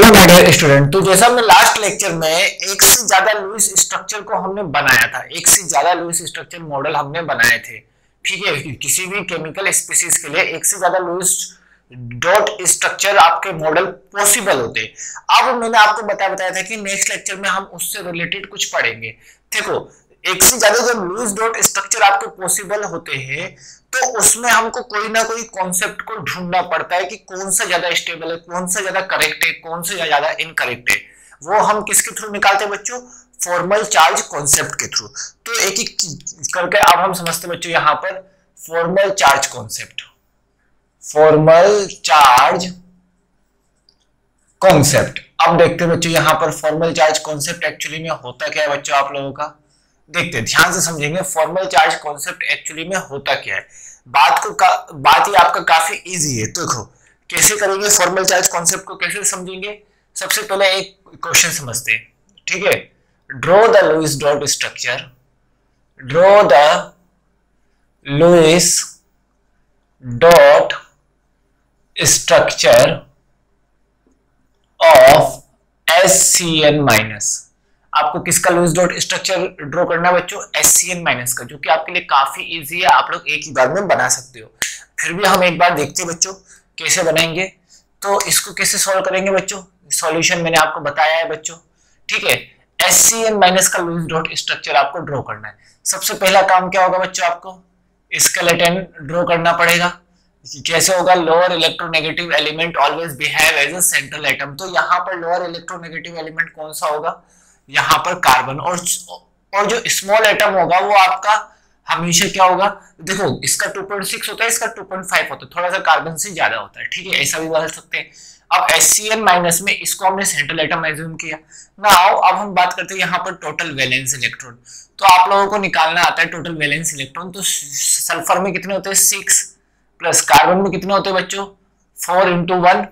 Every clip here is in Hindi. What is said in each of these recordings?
Hello my dear student. तो जैसा हमने लास्ट लेक्चर में एक से ज़्यादा लुइस स्ट्रक्चर को हमने बनाया था, एक से ज़्यादा लुइस स्ट्रक्चर मॉडल हमने बनाए थे, ठीक है? किसी भी केमिकल स्पीसीज के लिए एक से ज़्यादा लुइस डॉट स्ट्रक्चर आपके मॉडल पॉसिबल होते। अब मैंने आपको बताया बताया था कि नेक्स्ट लेक्चर में हम उससे रिलेटेड कुछ पढ़ेंगे। देखो, एक से ज़्यादा जब लुइस डॉट स्ट्रक्चर आपके पॉसिबल होते हैं तो उसमें हमको कोई ना कोई कॉन्सेप्ट को ढूंढना पड़ता है कि कौन सा ज़्यादा स्टेबल है, कौन सा ज़्यादा करेक्ट है, कौन सा ज़्यादा इनकरेक्ट है। वो हम किसके थ्रू निकालते हैं बच्चों? फॉर्मल चार्ज कॉन्सेप्ट के थ्रू तो एक एक करके अब हम समझते बच्चों यहाँ पर formal charge concept formal charge concept अब देखते हैं बच्चों यहाँ पर फॉर्मल चार्ज कॉन्सेप्ट एक्चुअली में होता क्या है बच्चों आप लोगों का? देखते हैं, ध्यान से समझेंगे फॉर्मल चार्ज कॉन्सेप्ट एक्चुअली में होता क्या है? बात को का, बात ही आपका काफ़ी इजी है। देखो कैसे करेंगे फॉर्मल चार्ज कॉन्सेप्ट को कैसे समझेंगे? सबसे पहले एक क्वेश्चन समझते हैं। ठीक है? Draw the Lewis dot structure draw the Lewis dot structure of S C N minus आपको किसका लुइस डॉट स्ट्रक्चर ड्रॉ करना है बच्चों? एस सी एन माइनस का, जो कि आपके लिए काफ़ी इजी है, आप लोग एक ही बार में बना सकते हो। फिर भी हम एक बार देखते हैं बच्चों, कैसे बनाएँगे। तो इसको कैसे सॉल्व करेंगे बच्चों? सॉल्यूशन मैंने आपको बताया है बच्चों। ठीक है? एस सी एन माइनस का लुइस डॉट स्ट्रक्चर आपको ड्रॉ करना है। सबसे पहला काम क्या होगा बच्चों आपको? स्केलेटन ड्रॉ करना पड़ेगा। कैसे होगा lower electronegative element always behave as a central atom तो यहाँ पर लोअर इलेक्ट्रोनेगेटिव एलिमेंट कौन सा होगा? यहाँ पर कार्बन और और जो स्मॉल एटम होगा, वो आपका हमेशा क्या होगा? देखो, इसका 2.6 होता है, इसका 2.5 होता है थोड़ा सा कार्बन से ज़्यादा होता है, ठीक है? ऐसा भी बदल सकते हैं। अब एस माइनस में इसको हमने सेंट्रल एटम एज्यूम किया। नाउ अब हम बात करते हैं यहाँ पर टोटल वैलेंस इलेक्ट्रॉन तो आप लोगों को निकालना आता है टोटल वैलेंस इलेक्ट्रॉन तो सल्फ़र में कितने होते हैं? सिक्स प्लस कार्बन में कितने होते हैं बच्चों? फोर इंटू वन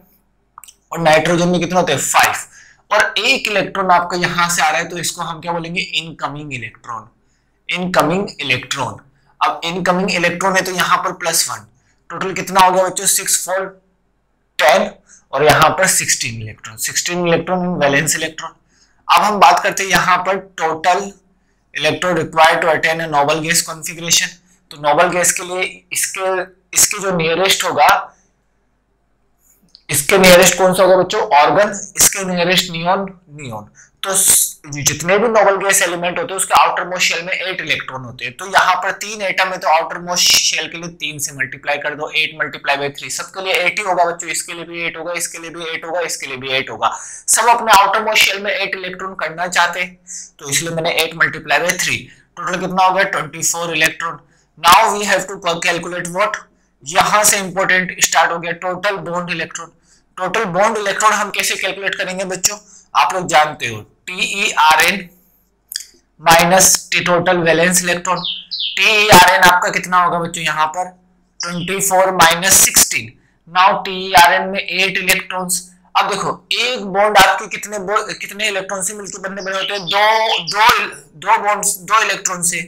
और नाइट्रोजन में कितने होते हैं? फाइव और एक इलेक्ट्रॉन आपका यहाँ से आ रहा है तो इसको हम क्या बोलेंगे? इनकमिंग इलेक्ट्रॉन इनकमिंग इलेक्ट्रॉन अब इनकमिंग इलेक्ट्रॉन है तो यहाँ पर प्लस वन टोटल कितना हो गया बच्चों? सिक्स फोर टेन और यहाँ पर sixteen electron sixteen electron valence electron अब हम बात करते हैं यहाँ पर total electron required to attain noble gas configuration तो नोबल गैस के लिए इसके इसके जो नियरेस्ट होगा इसके नियरेस्ट कौन सा होगा बच्चों? ऑर्गन इसके नियरेस्ट नियोन नियोन तो जितने भी नोबल गैस एलिमेंट होते हैं, उसके आउटर मोस्ट शेल में एट इलेक्ट्रॉन होते हैं। तो यहाँ पर तीन एटम है तो आउटर मोस्ट शेल के लिए तीन से मल्टीप्लाई कर दो। एट मल्टीप्लाई बाई थ्री सबके लिए एट ही होगा बच्चों। इसके लिए भी एट होगा, इसके लिए भी एट होगा, इसके लिए भी एट होगा। सब अपने आउटर मोस्ट शेल में एट इलेक्ट्रॉन करना चाहते तो इसलिए मैंने eight multiply by three total कितना हो गया? Twenty four electron now we have to calculate what यहाँ से इंपॉर्टेंट स्टार्ट हो गया total bond electron total bond electron हम कैसे कैलकुलेट करेंगे बच्चों? आप लोग जानते हो T R N minus T total valence electron T R N आपका कितना होगा बच्चों यहाँ पर? 24 four minus sixteen now T R N में एट इलेक्ट्रॉन्स अब देखो, एक बॉन्ड आपके कितने कितने इलेक्ट्रॉन से मिलकर बनने बने होते हैं? दो दो दो बॉन्ड दो इलेक्ट्रॉन से.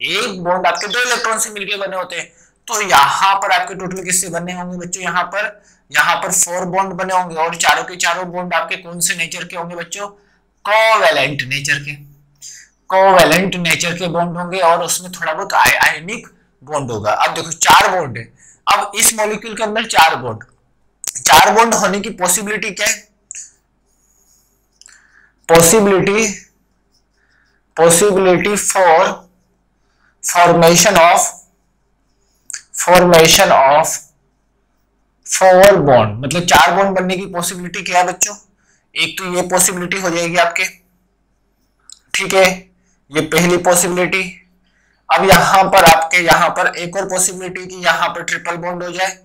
एक बॉन्ड आपके दो इलेक्ट्रॉन से मिलकर बने होते हैं. तो यहाँ पर आपके टोटल किससे बने होंगे बच्चों? यहाँ पर यहाँ पर फोर बॉन्ड बने होंगे और चारों के चारों बॉन्ड आपके कौन से नेचर के होंगे बच्चों? कोवेलेंट नेचर के। कोवेलेंट नेचर के बॉन्ड होंगे और उसमें थोड़ा बहुत आयनिक बॉन्ड होगा। अब देखो, चार बॉन्ड है। अब इस मॉलिक्यूल के अंदर चार बॉन्ड चार बॉन्ड होने की पॉसिबिलिटी क्या है? Possibility possibility for formation of formation of four bond मतलब चार बॉन्ड बनने की पॉसिबिलिटी क्या है बच्चों? एक तो ये पॉसिबिलिटी हो जाएगी आपके। ठीक है? ये पहली पॉसिबिलिटी अब यहाँ पर आपके, यहाँ पर एक और पॉसिबिलिटी कि यहाँ पर ट्रिपल बॉन्ड हो जाए,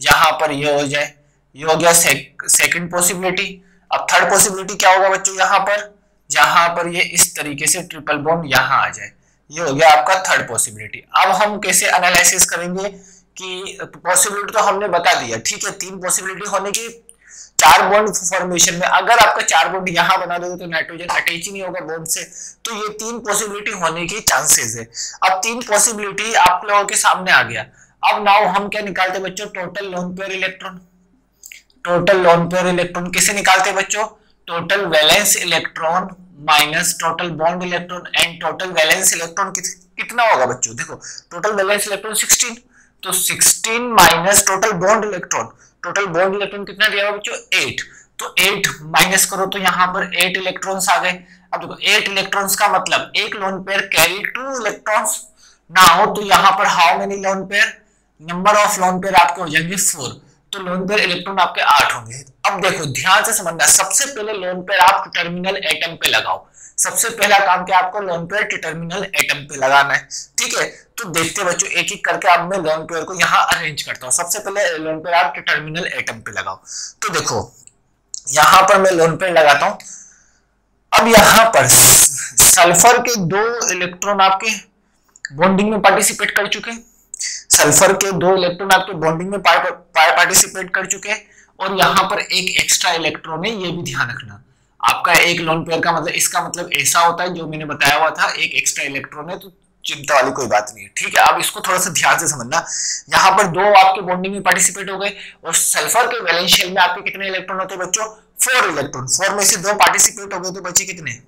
यहाँ पर ये हो जाए। ये हो गया सेकंड पॉसिबिलिटी अब थर्ड पॉसिबिलिटी क्या होगा बच्चों यहाँ पर? जहाँ पर ये इस तरीके से ट्रिपल बॉन्ड यहाँ आ जाए। ये हो गया आपका थर्ड पॉसिबिलिटी अब हम कैसे एनालिसिस करेंगे कि पॉसिबिलिटी तो हमने बता दिया, ठीक है, तीन पॉसिबिलिटी होने की चार बॉन्ड फॉर्मेशन में, अगर आपका चार बॉन्ड यहाँ बना दोगे तो नाइट्रोजन अटैच ही नहीं होगा बॉन्ड से तो ये तीन पॉसिबिलिटी होने की चांसेस है। अब तीन पॉसिबिलिटी आप लोगों के सामने आ गया। अब नाउ हम क्या निकालते बच्चों? Total lone pair electron total lone pair electron किसे निकालते बच्चों? Total valence electron minus total bond electron and total valence electron कितना होगा बच्चों? देखो टोटल वैलेंस इलेक्ट्रॉन 16 तो 16 minus total bond electron total bond electron कितना दिया बच्चों? 8 तो 8 माइनस करो तो यहाँ पर 8 इलेक्ट्रॉन्स आ गए। अब देखो 8 इलेक्ट्रॉन्स का मतलब एक lone pair carry two electrons ना हो तो यहाँ पर how many lone pair number of lone pair आपके हो जाएँगे 4 तो लोन पेयर इलेक्ट्रॉन आपके आठ होंगे। अब देखो, ध्यान से समझना, सबसे पहले लोन पेयर आप टर्मिनल एटम पे लगाओ। सबसे पहला काम क्या आपको लोन पेयर टर्मिनल एटम पे लगाना है, ठीक है? तो देखते बच्चों, एक एक करके अब मैं लोन पेयर को यहाँ अरेंज करता हूँ। सबसे पहले लोन पेयर आप टर्मिनल एटम पे लगाओ। तो देखो, यहाँ पर मैं लोन पेयर लगाता हूँ। अब यहाँ पर सल्फ़र के दो इलेक्ट्रॉन आपके बॉन्डिंग में पार्टिसिपेट कर चुके सल्फ़र के दो इलेक्ट्रॉन आपके बॉन्डिंग में पार्टिसिपेट कर चुके हैं और यहाँ पर एक एक्स्ट्रा इलेक्ट्रॉन है, ये भी ध्यान रखना। आपका एक लोन पेयर का मतलब इसका मतलब ऐसा होता है, जो मैंने बताया हुआ था, एक एक्स्ट्रा इलेक्ट्रॉन है तो चिंता वाली कोई बात नहीं है। ठीक है, अब इसको थोड़ा सा ध्यान से समझना। यहाँ पर दो आपके बॉन्डिंग में पार्टिसिपेट हो गए, और सल्फ़र के वैलेंस शेल में आपके कितने इलेक्ट्रॉन होते हैं बच्चों? फोर इलेक्ट्रॉन फोर में से दो पार्टिसिपेट हो गए तो बचे कितने?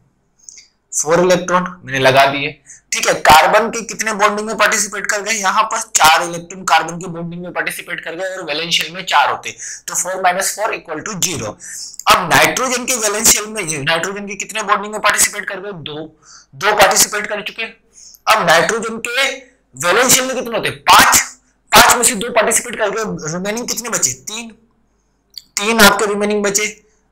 फोर इलेक्ट्रॉन मैंने लगा दिए। ठीक है कार्बन के कितने बॉन्डिंग में पार्टिसिपेट कर गए? यहाँ पर चार इलेक्ट्रॉन कार्बन के बॉन्डिंग में पार्टिसिपेट कर गए और वैलेंस शेल में चार होते। तो four minus four equal to zero अब नाइट्रोजन के वैलेंस शेल में नाइट्रोजन के कितने बॉन्डिंग में पार्टिसिपेट कर गए? दो। दो पार्टिसिपेट कर चुके। अब नाइट्रोजन के वैलेंशियल में कितने होते? पाँच। पाँच में से दो पार्टिसिपेट कर गए। रिमेनिंग कितने बचे? तीन। तीन आपके रिमेनिंग बचे।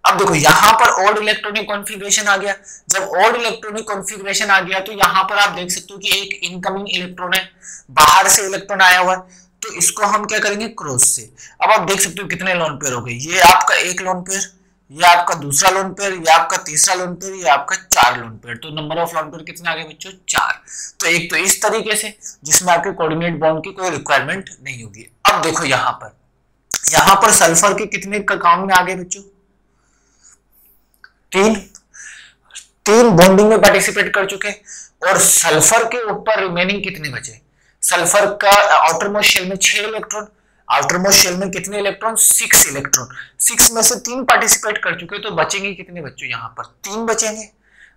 अब देखो, यहाँ पर ओल्ड इलेक्ट्रॉनिक कॉन्फ़िगरेशन आ गया। जब ओल्ड इलेक्ट्रॉनिक कॉन्फ़िगरेशन आ गया तो यहाँ पर आप देख सकते हो कि एक इनकमिंग इलेक्ट्रॉन है, बाहर से इलेक्ट्रॉन आया हुआ है। तो इसको हम क्या करेंगे? क्रॉस से। अब आप देख सकते हो कितने लोन पेयर हो गए। ये आपका एक लोन पेयर ये आपका दूसरा लोन पेयर ये आपका तीसरा लोन पेयर ये आपका चार लोन पेयर तो नंबर ऑफ़ लोन पेयर कितने आ गए बच्चों? चार। तो एक तो इस तरीके से, जिसमें आपके कोऑर्डिनेट बॉन्ड की कोई रिक्वायरमेंट नहीं होगी। अब देखो यहाँ पर। यहाँ पर सल्फ़र के कितने काम में आ गए बच्चों? तीन तीन बॉन्डिंग में पार्टिसिपेट कर चुके और सल्फ़र के ऊपर रिमेनिंग कितने बचे? सल्फ़र का आउटर मोस्ट शेल में छह इलेक्ट्रॉन आउटर मोस्ट शेल में कितने इलेक्ट्रॉन सिक्स इलेक्ट्रॉन सिक्स में से तीन पार्टिसिपेट कर चुके तो बचेंगे कितने बच्चों यहाँ पर? तीन बचेंगे।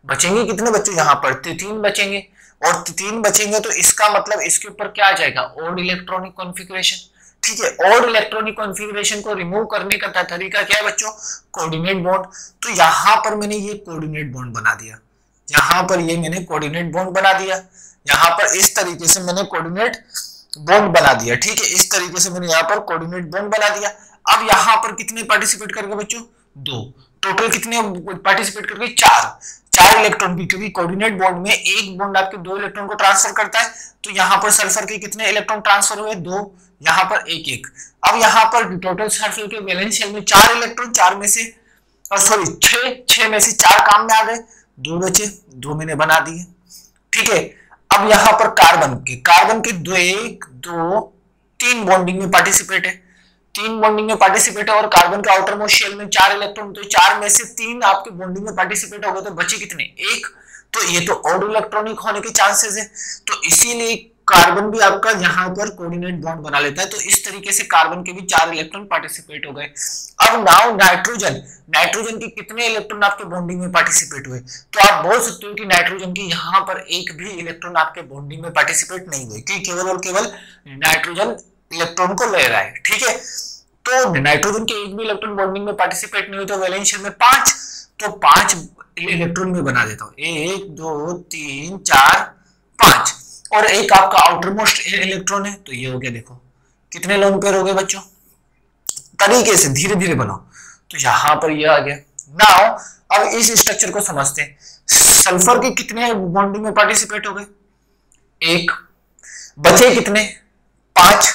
बचेंगे कितने बच्चों यहाँ पर? तीन बचेंगे। और तीन बचेंगे तो इसका मतलब इसके ऊपर क्या आ जाएगा? ओल्ड इलेक्ट्रॉनिक कॉन्फ़िगरेशन ठीक है, और इलेक्ट्रॉनिक कॉन्फ़िगरेशन को रिमूव करने का तरीका क्या है बच्चों? कोऑर्डिनेट बॉन्ड तो यहाँ पर मैंने ये कोऑर्डिनेट बॉन्ड बना दिया। यहाँ पर ये मैंने कोऑर्डिनेट बॉन्ड बना दिया। यहाँ पर इस तरीके से मैंने कोऑर्डिनेट बॉन्ड बना दिया। ठीक है, इस तरीके से मैंने यहाँ पर कोऑर्डिनेट बॉन्ड बना दिया। अब यहाँ पर कितने पार्टिसिपेट करके बच्चों? दो। टोटल कितने पार्टिसिपेट करके चार। चार इलेक्ट्रॉन की, क्योंकि कोऑर्डिनेट बॉन्ड में एक बॉन्ड आपके दो इलेक्ट्रॉन को ट्रांसफ़र करता है तो यहाँ पर सल्फ़र के कितने इलेक्ट्रॉन ट्रांसफ़र हुए? दो। यहाँ पर एक एक। अब यहाँ पर टोटल सल्फ़र के वैलेंस शेल में चार इलेक्ट्रॉन चार में से, और सॉरी छह छह में से चार काम में आ गए। दो बचे, दो मैंने बना दिए। ठीक है, अब यहाँ पर कार्बन के कार्बन के दो एक, दो, तीन बॉन्डिंग में पार्टिसिपेट है। तीन बॉन्डिंग में पार्टिसिपेट है और कार्बन के आउटर मोस्ट शेल में चार इलेक्ट्रॉन तो चार में से तीन आपके बॉन्डिंग में पार्टिसिपेट हो गए तो बचे कितने? एक तो ये तो ऑड इलेक्ट्रॉनिक होने के चांसेस है। तो इसीलिए कार्बन भी आपका यहाँ पर कोऑर्डिनेट बॉन्ड बना लेता है। तो इस तरीके से कार्बन के भी चार इलेक्ट्रॉन पार्टिसिपेट हो गए। अब नाउ नाइट्रोजन नाइट्रोजन के कितने इलेक्ट्रॉन आपके बॉन्डिंग में पार्टिसिपेट हुए? तो आप बोल सकते हो कि नाइट्रोजन की यहाँ पर एक भी इलेक्ट्रॉन आपके बॉन्डिंग में पार्टिसिपेट नहीं हुए। केवल और केवल नाइट्रोजन इलेक्ट्रॉन को ले रहा है ठीक है? तो नाइट्रोजन के एक भी इलेक्ट्रॉन बॉन्डिंग में पार्टिसिपेट नहीं हुए तो वैलेंशियल में पाँच तो पाँच इलेक्ट्रॉन में बना देता हूँ। एक दो तीन चार पाँच। और एक आपका आउटर मोस्ट इलेक्ट्रॉन है तो ये हो गया देखो। कितने लोन पेयर हो गए बच्चों? तरीके से धीरे धीरे बनाओ। तो यहाँ पर ये आ गया। नाउ अब इस स्ट्रक्चर को समझते हैं। सल्फ़र के कितने बॉन्डिंग में पार्टिसिपेट हो गए? एक। बचे कितने? पाँच।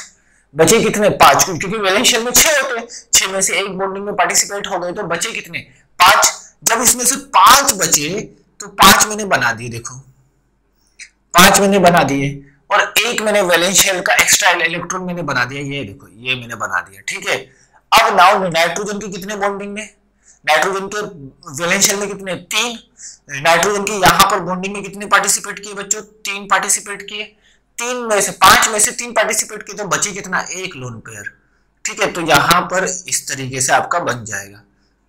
बचे कितने? पाँच। क्योंकि वैलेंस में छह होते हैं। छह में से एक बॉन्डिंग में पार्टिसिपेट हो गए तो बचे कितने? पाँच। जब इसमें से पाँच बचे तो पाँच मैंने बना दिए, देखो। पाँच मैंने बना दिए और एक मैंने वैलेंस शेल का एक्स्ट्रा इलेक्ट्रॉन मैंने बना दिया। ये देखो, ये मैंने बना दिया, ठीक है? अब नाउ नाइट्रोजन के कितने बॉन्डिंग में? नाइट्रोजन के वैलेंस शेल में कितने? तीन। नाइट्रोजन के यहाँ पर बॉन्डिंग में कितने पार्टिसिपेट किए बच्चों? तीन पार्टिसिपेट किए। तीन में से, पाँच में से तीन पार्टिसिपेट किए तो बची कितना? एक लोन पेयर ठीक है तो यहाँ पर इस तरीके से आपका बन जाएगा।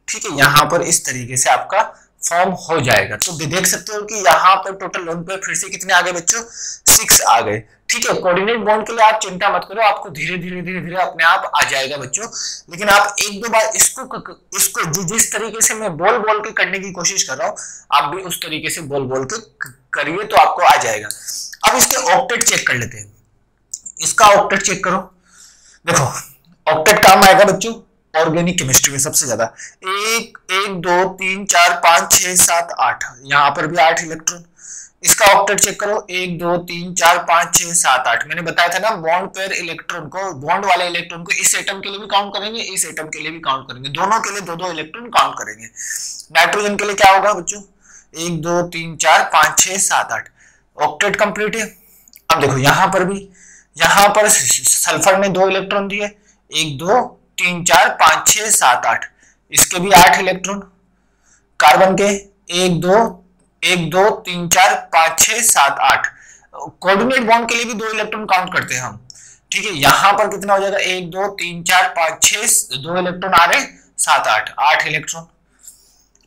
ठीक है, यहाँ पर इस तरीके से आपका फॉर्म हो जाएगा। तो देख सकते हो कि यहाँ पर टोटल लोन पे फिर से कितने आ गए बच्चों? सिक्स आ गए। ठीक है कोऑर्डिनेट बॉन्ड के लिए आप चिंता मत करो, आपको धीरे धीरे धीरे धीरे अपने आप आ जाएगा बच्चों। लेकिन आप एक दो बार इसको इसको जिस तरीके से मैं बोल बोल के करने की कोशिश कर रहा हूँ, आप भी उस तरीके से बोल बोल के करिए तो आपको आ जाएगा। अब इसके ऑक्टेट चेक कर लेते हैं। इसका ऑक्टेट चेक करो। देखो ऑक्टेट काम आएगा बच्चों। ऑर्गेनिक केमिस्ट्री में सबसे ज़्यादा। एक एक, दो, तीन, चार, पाँच, छह, सात, आठ। यहाँ पर भी आठ इलेक्ट्रॉन इसका ऑक्टेट चेक करो। एक, दो, तीन, चार, पाँच, छह, सात, आठ। मैंने बताया था ना बॉन्ड पेयर इलेक्ट्रॉन को बॉन्ड वाले इलेक्ट्रॉन को इस एटम के लिए भी काउंट करेंगे, इस एटम के लिए भी काउंट करेंगे। दोनों के लिए दो दो इलेक्ट्रॉन काउंट करेंगे। नाइट्रोजन के लिए क्या होगा बच्चों? एक, दो, तीन, चार, पाँच, छह, सात, आठ। ऑक्टेट कंप्लीट है। अब देखो, यहाँ पर भी, यहाँ पर सल्फ़र ने दो इलेक्ट्रॉन दिए। एक, दो तीन चार पाँच छह सात आठ। इसके भी आठ इलेक्ट्रॉन कार्बन के एक दो एक दो, तीन चार, पाँच छह, सात आठ। कोऑर्डिनेट बॉन्ड के लिए भी दो इलेक्ट्रॉन काउंट करते हैं हम। ठीक है, यहाँ पर कितना हो जाएगा? एक दो, तीन चार, पाँच छह, दो इलेक्ट्रॉन आ रहे सात आठ आठ इलेक्ट्रॉन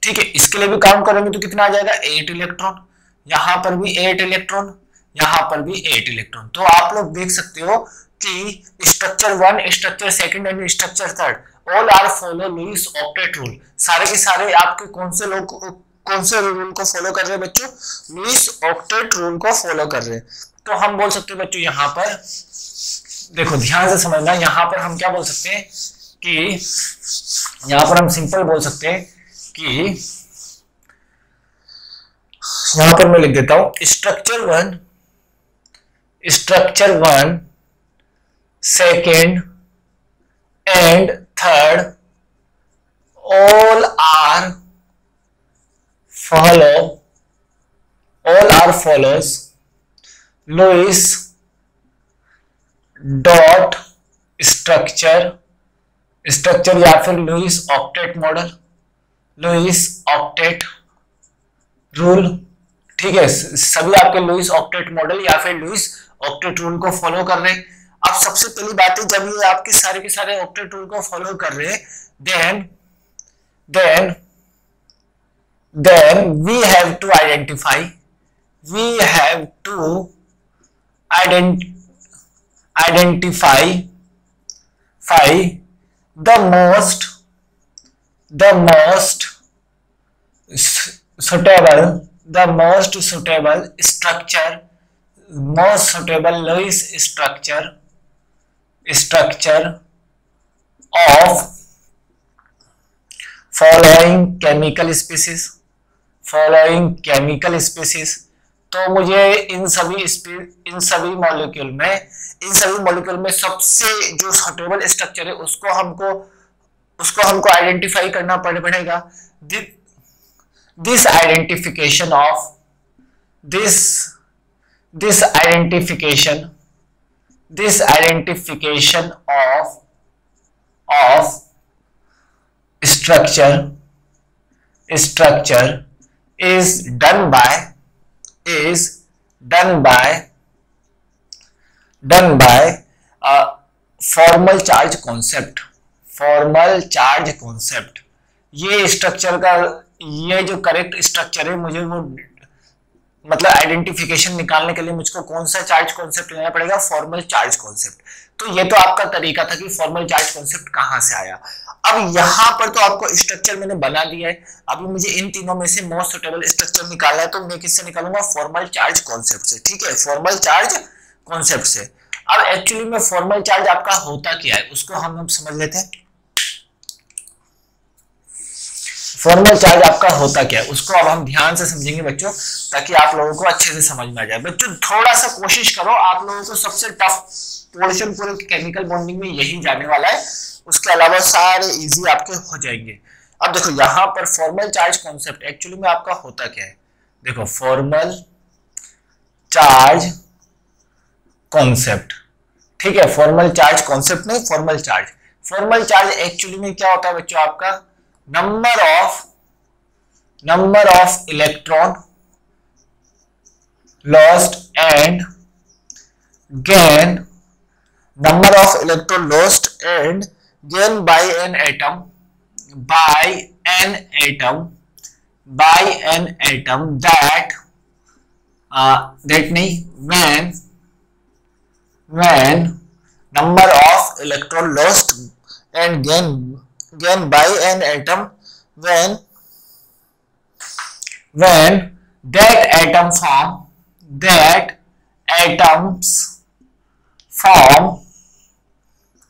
ठीक है, इसके लिए भी काउंट करेंगे तो कितना आ जाएगा? एट इलेक्ट्रॉन यहाँ पर भी एट इलेक्ट्रॉन यहाँ पर भी एट इलेक्ट्रॉन तो आप लोग देख सकते हो कि structure one structure second and structure third all are follow Lewis octet rule सारे के सारे आपके कौन से लोग कौन से रूल को फॉलो कर रहे हैं बच्चों? लुइस ऑक्टेट रूल को फॉलो कर रहे हैं। तो हम बोल सकते हैं बच्चों यहाँ पर, देखो ध्यान से समझना, यहाँ पर हम क्या बोल सकते हैं कि, यहाँ पर हम सिंपल बोल सकते हैं कि, यहाँ पर मैं लिख देता हूँ structure one structure one second, and third, all are follow, all are follows Lewis dot structure structure या फिर Lewis octet model Lewis octet rule ठीक है? सभी आपके लुइस ऑक्टेट मॉडल या फिर लुइस ऑक्टेट रूल को फॉलो कर रहे हैं। अब सबसे पहली बात है जब ये आपके सारे के सारे ऑक्टेट टूल को फॉलो कर रहे then then then we have to identify we have to identify phi the most the most suitable the most suitable structure most suitable Lewis structure structure of following chemical species, following chemical species. तो मुझे इन सभी इन सभी मॉलिक्यूल में, इन सभी मॉलिक्यूल में सबसे जो सुटेबल स्ट्रक्चर है, उसको हमको उसको हमको आइडेंटिफाई करना पड़, पड़ेगा। This identification of this this identification this identification of of structure structure is done by is done by done by a formal charge concept formal charge concept ये स्ट्रक्चर का ये जो करेक्ट स्ट्रक्चर है मुझे वो मतलब आइडेंटिफिकेशन निकालने के लिए मुझको कौन सा चार्ज कॉन्सेप्ट लेना पड़ेगा? फॉर्मल चार्ज कॉन्सेप्ट तो ये तो आपका तरीका था कि फॉर्मल चार्ज कॉन्सेप्ट कहाँ से आया। अब यहाँ पर तो आपको स्ट्रक्चर मैंने बना दिया है। अभी मुझे इन तीनों में से मोस्ट सुटेबल स्ट्रक्चर निकालना है तो मैं किससे निकालूँगा? फॉर्मल चार्ज कॉन्सेप्ट से, ठीक है? फॉर्मल चार्ज कॉन्सेप्ट से। अब एक्चुअली में फॉर्मल चार्ज आपका होता क्या है, उसको हम हम समझ लेते हैं। फॉर्मल चार्ज आपका होता क्या है? उसको अब हम ध्यान से समझेंगे बच्चों, ताकि आप लोगों को अच्छे से समझ में आ जाए। बच्चों थोड़ा सा कोशिश करो, आप लोगों को सबसे टफ पोर्शन पूरे केमिकल बॉन्डिंग में यही जाने वाला है। उसके अलावा सारे इजी आपके हो जाएँगे। अब देखो, यहाँ पर फॉर्मल चार्ज कॉन्सेप्ट एक्चुअली में आपका होता क्या है? देखो फॉर्मल चार्ज कॉन्सेप्ट ठीक है फॉर्मल चार्ज कॉन्सेप्ट नहीं formal charge formal charge actually में क्या होता है बच्चों आपका? Number of number of electron lost and gain. Number of electron lost and gain by an atom by an atom by an atom that uh, that नहीं when when number of electron lost and gain given by an atom when when that atom form that atoms form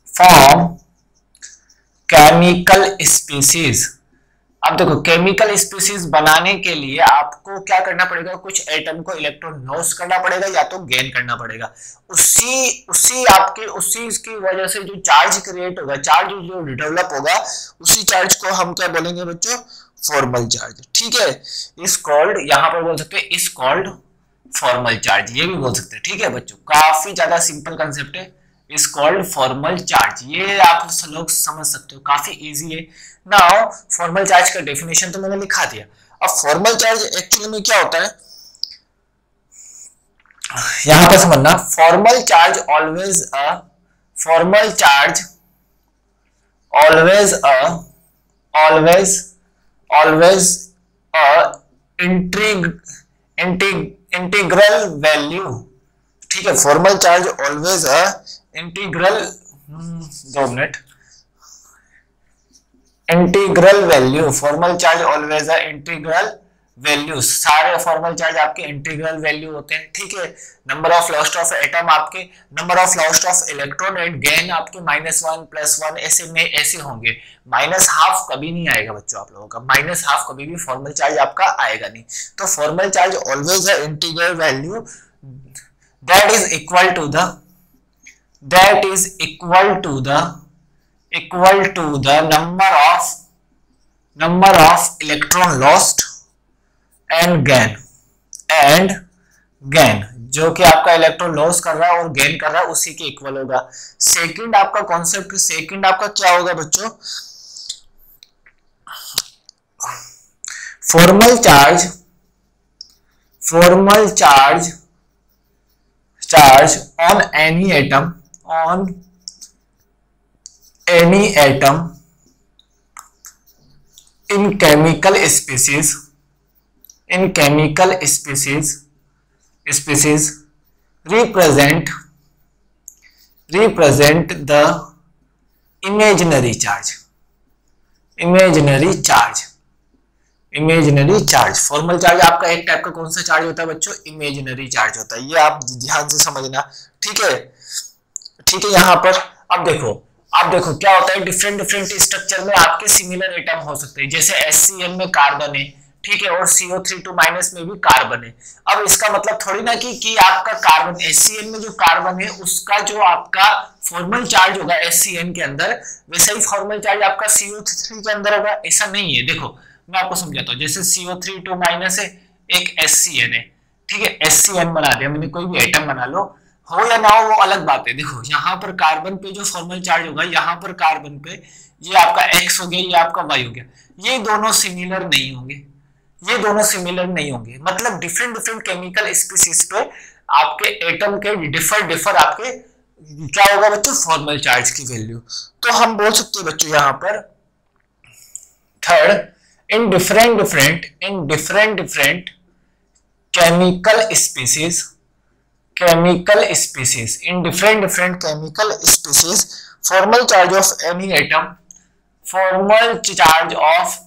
form chemical species. अब देखो केमिकल स्पीसीज बनाने के लिए आपको क्या करना पड़ेगा? कुछ एटम को इलेक्ट्रॉन लॉस करना पड़ेगा या तो गेन करना पड़ेगा। उसी उसी आपके, उसी की वजह से जो चार्ज क्रिएट होगा चार्ज जो डेवलप होगा, उसी चार्ज को हम क्या बोलेंगे बच्चों? फॉर्मल चार्ज ठीक है? इस कॉल्ड यहाँ पर बोल सकते इस कॉल्ड फॉर्मल चार्ज ये भी बोल सकते हैं। ठीक है बच्चों? काफ़ी ज़्यादा सिंपल कंसेप्ट है। इज़ कॉल्ड फॉर्मल चार्ज ये आप लोग समझ सकते हो, काफ़ी इजी है। नाउ फॉर्मल चार्ज का डेफिनेशन तो मैंने लिखा दिया। अब फॉर्मल चार्ज एक्चुअली में क्या होता है? यहाँ पर समझना। Formal charge always a formal charge always a always always a intrigue integral value ठीक है formal charge always a integral दो minute integral value formal charge always a integral value सारे फॉर्मल चार्ज आपके इंटीग्रल वैल्यू होते हैं, ठीक है? Number of lost of atom आपके number of lost of electron and gain आपके माइनस वन प्लस वन ऐसे में ऐसे होंगे। माइनस हाफ़ कभी नहीं आएगा बच्चों आप लोगों का। माइनस हाफ़ कभी भी फॉर्मल चार्ज आपका आएगा नहीं। तो formal charge always a integral value that is equal to the that is equal to the, equal to the number of number of electron lost and gain and gain. जो कि आपका इलेक्ट्रॉन लॉस कर रहा है और गेन कर रहा है, उसी के इक्वल होगा। सेकंड आपका कॉन्सेप्ट सेकंड आपका क्या होगा बच्चों? Formal charge formal charge charge on any atom on any atom in chemical species in chemical species species represent represent the imaginary charge imaginary charge imaginary charge formal charge आपका एक टाइप का कौन सा चार्ज होता है बच्चों इमेजिनरी चार्ज होता है ये आप ध्यान से समझना ठीक है ठीक है यहाँ पर अब देखो अब देखो क्या होता है डिफरेंट डिफरेंट स्ट्रक्चर में आपके सिमिलर एटम हो सकते हैं। जैसे एस में कार्बन है ठीक है, और सीओ थ्री टू माइनस में भी कार्बन है अब इसका मतलब थोड़ी ना कि कि आपका कार्बन एस में जो कार्बन है उसका जो आपका फॉर्मल चार्ज होगा एस के अंदर, वैसा ही फॉर्मल चार्ज आपका सीओ थ्री के अंदर होगा, ऐसा नहीं है। देखो, मैं आपको समझाता हूँ, जैसे सीओ थ्री टू माइनस है, एक एस है, ठीक है एस बना दिया, मैंने कोई भी आइटम बना लो हो या ना हो, वो अलग बात है। देखो, यहाँ पर कार्बन पे जो फॉर्मल चार्ज होगा, यहाँ पर कार्बन पे ये आपका एक्स हो गया, ये आपका वाई हो गया। ये दोनों सिमिलर नहीं होंगे। ये दोनों सिमिलर नहीं होंगे। मतलब डिफरेंट डिफरेंट केमिकल स्पीसीज पे आपके एटम के डिफर डिफर आपके क्या होगा बच्चों? फॉर्मल चार्ज की वैल्यू तो हम बोल सकते हैं बच्चों यहाँ पर third in different different in different different chemical species chemical species in different different chemical species formal charge of any atom formal charge of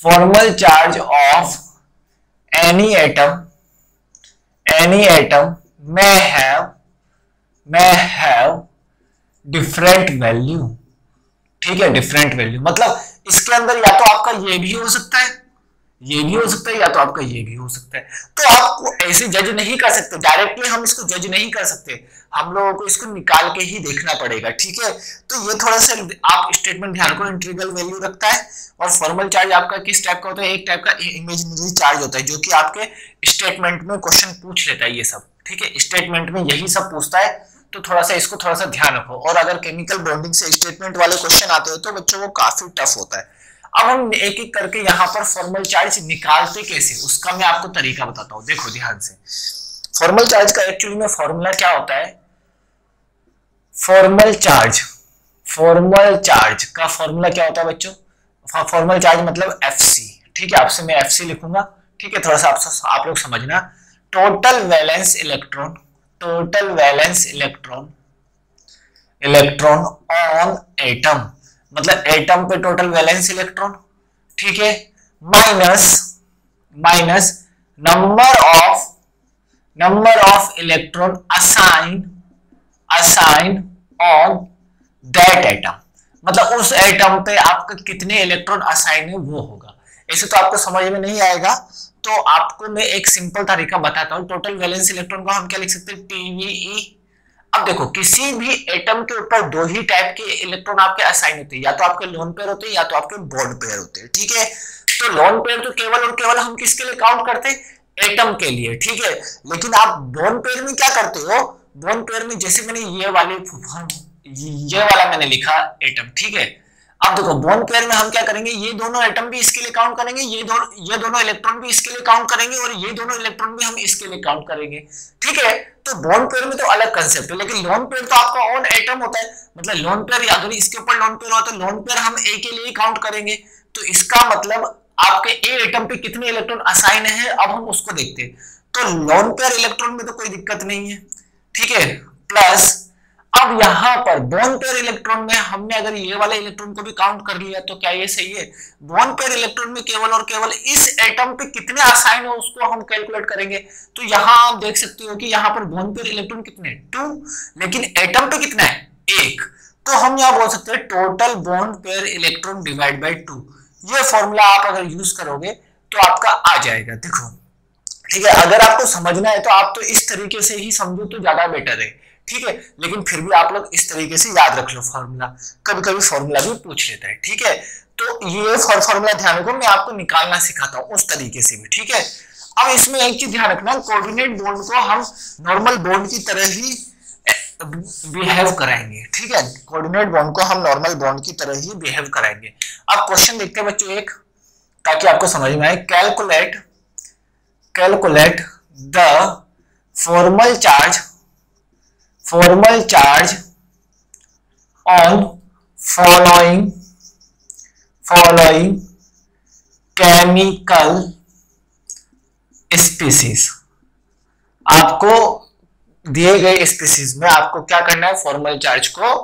formal charge of any atom any atom may have may have different value ठीक है डिफरेंट वैल्यू मतलब इसके अंदर या तो आपका ये भी हो सकता है ये भी हो सकता है, या तो आपका ये भी हो सकता है। तो आप ऐसे जज नहीं कर सकते। डायरेक्टली हम इसको जज नहीं कर सकते। हम लोगों को इसको निकाल के ही देखना पड़ेगा, ठीक है? तो ये थोड़ा सा आप स्टेटमेंट ध्यान को इंट्रीगल वैल्यू रखता है, और फॉर्मल चार्ज आपका किस टाइप का होता है? एक टाइप का इमेजिनरी चार्ज होता है, जो कि आपके स्टेटमेंट में क्वेश्चन पूछ लेता है ये सब, ठीक है? स्टेटमेंट में यही सब पूछता है तो थोड़ा सा इसको थोड़ा सा ध्यान रखो। और अगर केमिकल बॉन्डिंग से स्टेटमेंट वाले क्वेश्चन आते हो तो बच्चों को काफ़ी टफ होता है। अब हम एक एक करके यहाँ पर फॉर्मल चार्ज निकालते कैसे? उसका मैं आपको तरीका बताता हूँ। देखो ध्यान से। फॉर्मल चार्ज का एक्चुअली में फॉर्मूला क्या होता है? फॉर्मल चार्ज फॉर्मल चार्ज का फॉर्मूला क्या होता है बच्चों? फॉर्मल चार्ज मतलब एफ़ सी ठीक है? आपसे मैं एफ़ सी लिखूँगा। ठीक है? थोड़ा सा आप, आप लोग समझना। Total valence electron total valence electron electron on atom मतलब एटम पे टोटल वैलेंस इलेक्ट्रॉन ठीक है? Minus minus number of number of electron assign assign on that atom मतलब उस एटम पे आपका कितने इलेक्ट्रॉन असाइन है वो होगा। ऐसे तो आपको समझ में नहीं आएगा। तो आपको मैं एक सिंपल तरीका बताता हूँ। टोटल वैलेंस इलेक्ट्रॉन को हम क्या लिख सकते हैं? टीवीई अब देखो, किसी भी एटम के ऊपर दो ही टाइप के इलेक्ट्रॉन आपके असाइन होते हैं। या तो आपके लोन पेयर होते हैं, या तो आपके बॉन्ड पेयर होते हैं, ठीक है? तो लोन पेयर तो केवल और केवल हम किसके लिए काउंट करते हैं? एटम के लिए, ठीक है? लेकिन आप बॉन्ड पेयर में क्या करते हो? बॉन्ड पेयर में जैसे मैंने ये वाले, ये वाला मैंने लिखा एटम ठीक है? अब देखो बॉन्ड पेयर में हम क्या करेंगे? ये दोनों एटम भी इसके लिए काउंट करेंगे, ये दोनों ये दोनों इलेक्ट्रॉन भी इसके लिए काउंट करेंगे और ये दोनों इलेक्ट्रॉन भी हम इसके लिए काउंट करेंगे। ठीक है? तो बॉन्ड पेयर में तो अलग कंसेप्ट है, लेकिन लोन पेयर तो आपका ऑन एटम होता है। मतलब लोन पेयर अगर इसके ऊपर लोन पेयर हो तो लोन पेयर हम ए के लिए काउंट करेंगे। तो इसका मतलब आपके ए एटम पे कितने इलेक्ट्रॉन असाइन है, अब हम उसको देखते हैं। तो लोन पेयर इलेक्ट्रॉन में तो कोई दिक्कत नहीं है। ठीक है? प्लस अब यहाँ पर बोन पेयर इलेक्ट्रॉन में हमने अगर ये वाले इलेक्ट्रॉन को भी काउंट कर लिया तो क्या ये सही है? बोन पेयर इलेक्ट्रॉन में केवल और केवल इस एटम पे कितने असाइन है उसको हम कैलकुलेट करेंगे। तो यहाँ आप देख सकते हो कि यहाँ पर बोन पेयर इलेक्ट्रॉन कितने टू लेकिन एटम पे कितना है? एक। तो हम यहाँ बोल सकते हैं total bond pair electron divide by two ये फॉर्मूला आप अगर यूज़ करोगे तो आपका आ जाएगा। देखो, ठीक है, अगर आपको समझना है तो आप तो इस तरीके से ही समझो तो ज़्यादा बेटर है। ठीक है? लेकिन फिर भी आप लोग इस तरीके से याद रख लो फॉर्मूला कभी कभी फॉर्मूला भी पूछ लेता है, ठीक है? तो ये फॉर्मूला ध्यान रखो, मैं आपको निकालना सिखाता हूँ उस तरीके से भी, ठीक है? अब इसमें एक चीज़ ध्यान रखना कोऑर्डिनेट बॉन्ड को हम नॉर्मल बॉन्ड की तरह ही बिहेव कराएँगे, ठीक है? कोऑर्डिनेट बॉन्ड को हम नॉर्मल बॉन्ड की तरह ही बिहेव कराएँगे। अब क्वेश्चन देखते हैं बच्चों एक, ताकि आपको समझ में आए। Calculate calculate the formal charge formal charge on following following chemical species. आपको दिए गए स्पीसीज में आपको क्या करना है? फॉर्मल चार्ज को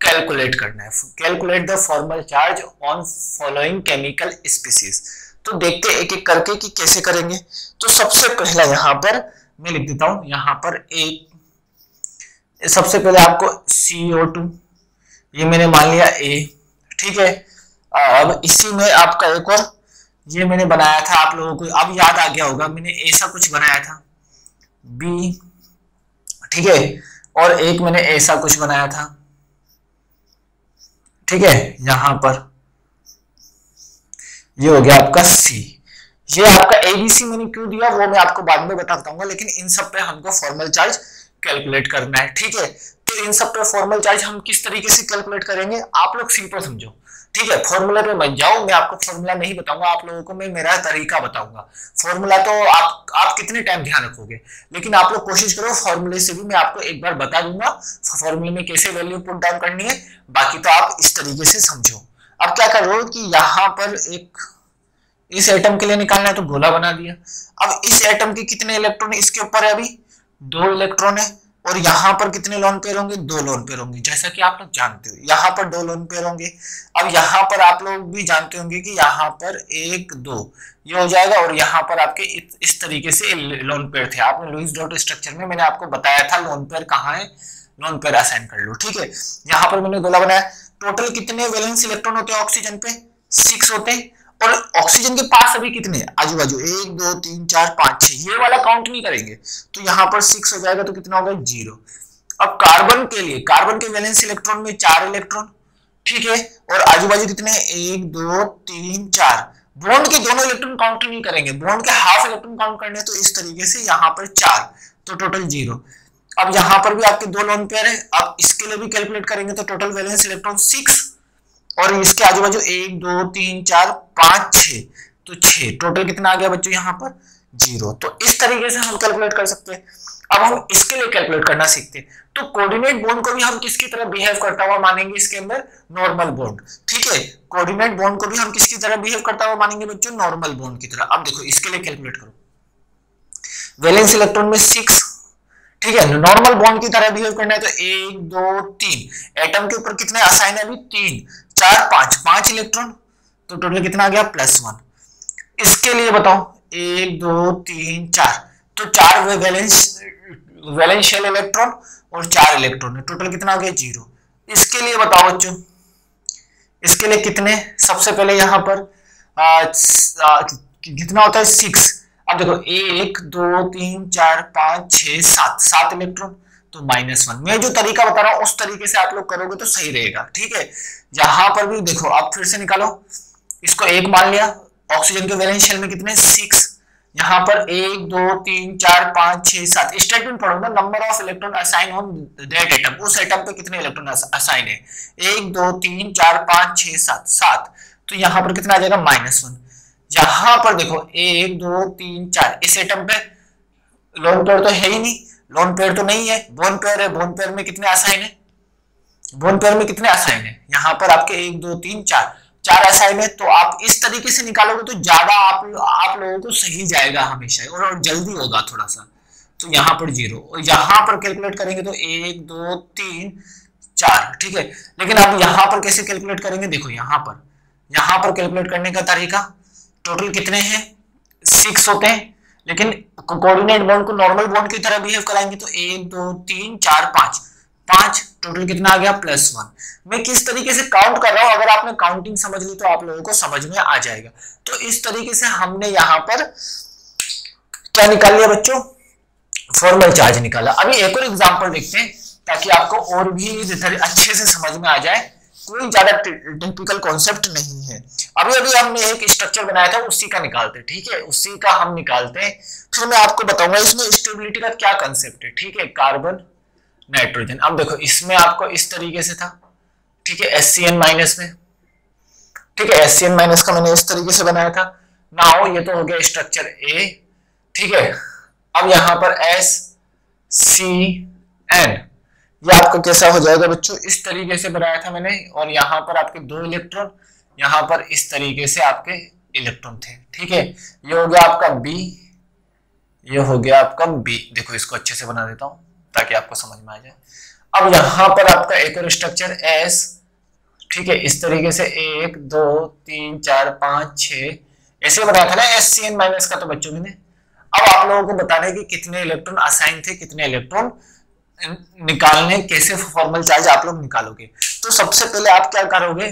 कैलकुलेट करना है। Calculate the formal charge on following chemical species तो देखते एक एक करके कि कैसे करेंगे? तो सबसे पहला यहाँ पर, मैं लिख देता हूँ, यहाँ पर एक सबसे पहले आपको CO2 ये मैंने मान लिया ए ठीक है? अब इसी में आपका एक और, ये मैंने बनाया था आप लोगों को, अब याद आ गया होगा, मैंने ऐसा कुछ बनाया था। बी ठीक है? और एक मैंने ऐसा कुछ बनाया था। ठीक है? यहाँ पर। ये हो गया आपका सी ये आपका एबीसी मैंने क्यों दिया, वो मैं आपको बाद में बताता बताऊँगा लेकिन इन सब पे हमको फॉर्मल चार्ज कैलकुलेट करना है, ठीक है? तो इन सब पे फॉर्मल चार्ज हम किस तरीके से कैलकुलेट करेंगे, आप लोग सिंपल समझो, ठीक है? फॉर्मूला पे मत जाओ, मैं आपको फॉर्मूला नहीं बताऊँगा, आप लोगों को मैं मेरा तरीका बताऊँगा। फॉर्मूला तो आप आप कितने टाइम ध्यान रखोगे, लेकिन आप लोग कोशिश करो, फॉर्मूले से भी मैं आपको एक बार बता दूँगा, फॉर्मूले में कैसे वैल्यू पुट डाउन करनी है, बाकी तो आप इस तरीके से समझो। अब क्या करो कि यहाँ पर एक, इस एटम के लिए निकालना है तो गोला बना दिया। अब इस एटम के कितने इलेक्ट्रॉन इसके ऊपर है अभी? दो इलेक्ट्रॉन है, और यहाँ पर कितने लोन पेयर होंगे? दो लोन पेयर होंगे, जैसा कि आप लोग जानते हो। यहाँ पर दो लोन पेयर होंगे। अब यहाँ पर आप लोग भी जानते होंगे कि यहाँ पर एक, दो, ये हो जाएगा, और यहाँ पर आपके इस तरीके से लोन पेयर थे। आपने लुइस डॉट स्ट्रक्चर में मैंने आपको बताया था लोन पेयर कहाँ है। लोन पेयर असाइन कर लो, ठीक है? यहाँ पर मैंने गोला बनाया। टोटल कितने वैलेंस इलेक्ट्रॉन होते हैं ऑक्सीजन पे? सिक्स होते हैं। और ऑक्सीजन के पास अभी कितने आजू बाजू एक, दो, तीन, चार, पाँच, छह, ये वाला काउंट नहीं करेंगे। तो यहाँ पर सिक्स हो जाएगा तो कितना होगा? ज़ीरो अब कार्बन के लिए कार्बन के वैलेंस इलेक्ट्रॉन में चार इलेक्ट्रॉन ठीक है? और आजू बाजू कितने एक, दो, तीन, चार. बॉन्ड के दोनों इलेक्ट्रॉन काउंट नहीं करेंगे। बॉन्ड के हाफ़ इलेक्ट्रॉन काउंट करने तो इस तरीके से यहाँ पर चार तो टोटल ज़ीरो अब यहाँ पर भी आपके दो लोन पेयर है। अब इसके लिए भी कैलकुलेट करेंगे तो टोटल वैलेंस इलेक्ट्रॉन सिक्स और इसके आजू बाजू एक, दो, तीन, चार, पाँच छ तो छ टोटल कितना आ गया बच्चों यहाँ पर? ज़ीरो तो इस तरीके से हम कैलकुलेट कर सकते हैं। अब हम इसके लिए कैलकुलेट करना सीखते हैं। तो कोऑर्डिनेट बॉन्ड को भी हम किसकी तरह बिहेव करता हुआ मानेंगे? इसके अंदर नॉर्मल बॉन्ड ठीक है? कोऑर्डिनेट बॉन्ड को भी हम किसकी तरह बिहेव करता हुआ मानेंगे बच्चों? नॉर्मल बॉन्ड की तरह। अब देखो, इसके लिए कैलकुलेट करो। वैलेंस इलेक्ट्रॉन में सिक्स ठीक है? नॉर्मल बॉन्ड की तरह बिहेव करना है तो एक, दो, तीन। एटम के ऊपर कितने? असाइन है अभी तीन। चार पाँच पाँच इलेक्ट्रॉन तो टोटल कितना आ गया? प्लस वन इसके लिए बताओ, एक, दो, तीन, चार। तो चार वैलेंस वैलेंस शेल इलेक्ट्रॉन और चार इलेक्ट्रॉन है। टोटल कितना आ गया? ज़ीरो इसके लिए बताओ बच्चों, इसके लिए कितने? सबसे पहले यहाँ पर कितना होता है? सिक्स अब देखो, एक, दो, तीन, चार, पाँच छ सात। सात इलेक्ट्रॉन तो माइनस वन मैं जो तरीका बता रहा हूँ, उस तरीके से आप लोग करोगे तो सही रहेगा, ठीक है? यहाँ पर भी देखो, आप फिर से निकालो। इसको एक मान लिया ऑक्सीजन के वैलेंस शेल में कितने? सिक्स यहाँ पर एक, दो, तीन, चार, पाँच, छह, सात। स्टेटमेंट पढ़ो ना number of electron assign on that atom उस एटम पे कितने इलेक्ट्रॉन असाइन है? एक, दो, तीन, चार, पाँच, छह, सात। सात। तो यहाँ पर कितना आ जाएगा? माइनस वन यहाँ पर देखो, एक, दो, तीन, चार। इस एटम पे लोन पेयर तो है ही नहीं। लोन पेयर तो नहीं है, बोन पेयर है, बोन पेयर में कितने असाइन है? बोन पेयर में कितने असाइन है? यहाँ पर आपके एक, दो, तीन, चार चार असाइन है तो आप इस तरीके से निकालोगे तो ज़्यादा आप आप लोगों को सही जाएगा हमेशा, और जल्दी होगा थोड़ा सा तो यहाँ पर ज़ीरो और यहाँ पर कैलकुलेट करेंगे तो एक, दो, तीन, चार, ठीक है? लेकिन आप यहाँ पर कैसे कैलकुलेट करेंगे? देखो यहाँ पर यहाँ पर कैलकुलेट करने का तरीका टोटल कितने हैं? सिक्स होते हैं। लेकिन कोऑर्डिनेट बॉन्ड को नॉर्मल बॉन्ड की तरह बिहेव कराएँगे तो एक, दो, तीन, चार, पाँच। पाँच टोटल कितना आ गया? प्लस वन मैं किस तरीके से काउंट कर रहा हूँ? अगर आपने काउंटिंग समझ ली तो आप लोगों को समझ में आ जाएगा। तो इस तरीके से हमने यहाँ पर क्या निकाल लिया बच्चों? फॉर्मल चार्ज निकाला। अभी एक और एग्जांपल देखते हैं, ताकि आपको और भी अच्छे से समझ में आ जाए। कोई ज़्यादा टिपिकल कॉन्सेप्ट नहीं है। अभी अभी हमने एक स्ट्रक्चर बनाया था, उसी का निकालते, ठीक है? उसी का हम निकालते। हैं फिर मैं आपको बताऊँगा, इसमें स्टेबिलिटी का क्या कंसेप्ट है, ठीक है? कार्बन नाइट्रोजन अब देखो, इसमें आपको इस तरीके से था, ठीक है? एस माइनस में। ठीक है? एस माइनस का मैंने इस तरीके से बनाया था। ना हो ये तो हो गया स्ट्रक्चर ए ठीक है? अब यहाँ पर एस सी एन ये आपका कैसा हो जाएगा बच्चों? इस तरीके से बनाया था मैंने और यहाँ पर आपके दो इलेक्ट्रॉन यहाँ पर इस तरीके से आपके इलेक्ट्रॉन थे। ठीक है? ये हो गया आपका बी ये हो गया आपका बी देखो, इसको अच्छे से बना देता हूँ ताकि आपको समझ में आ जाए। अब यहाँ पर आपका एक और स्ट्रक्चर एस ठीक है? इस तरीके से एक, दो, तीन, चार, पाँच छ ऐसे बताया था ना एस सी एन माइनस का तो बच्चों ने। अब आप लोगों को बताना है कि कितने इलेक्ट्रॉन असाइन थे, कितने इलेक्ट्रॉन निकालने, कैसे फॉर्मल चार्ज आप लोग निकालोगे? तो सबसे पहले आप क्या करोगे?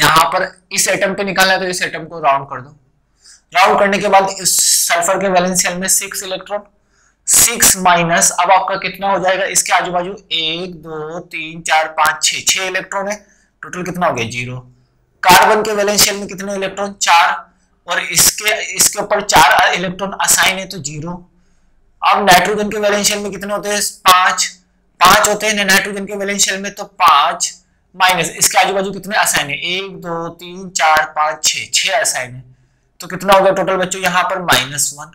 यहाँ पर इस एटम पे निकालना है तो इस एटम को राउंड कर दो। राउंड करने के बाद इस सल्फ़र के वैलेंस शेल में सिक्स इलेक्ट्रॉन सिक्स माइनस अब आपका कितना हो जाएगा? इसके आजू बाजू एक, दो, तीन, चार, पाँच, छह छह इलेक्ट्रॉन है। टोटल कितना हो गया? ज़ीरो कार्बन के वैलेंस शेल में कितने इलेक्ट्रॉन चार. और इसके इसके ऊपर चार इलेक्ट्रॉन असाइन है तो ज़ीरो अब नाइट्रोजन के वैलेंस शेल में कितने होते हैं? पाँच। पाँच होते हैं नाइट्रोजन के वैलेंस शेल में तो पाँच माइनस इसके आजू बाजू कितने असाइन है? एक, दो, तीन, चार, पाँच, छह। छह असाइन है। तो कितना हो गया टोटल बच्चों? यहाँ पर माइनस वन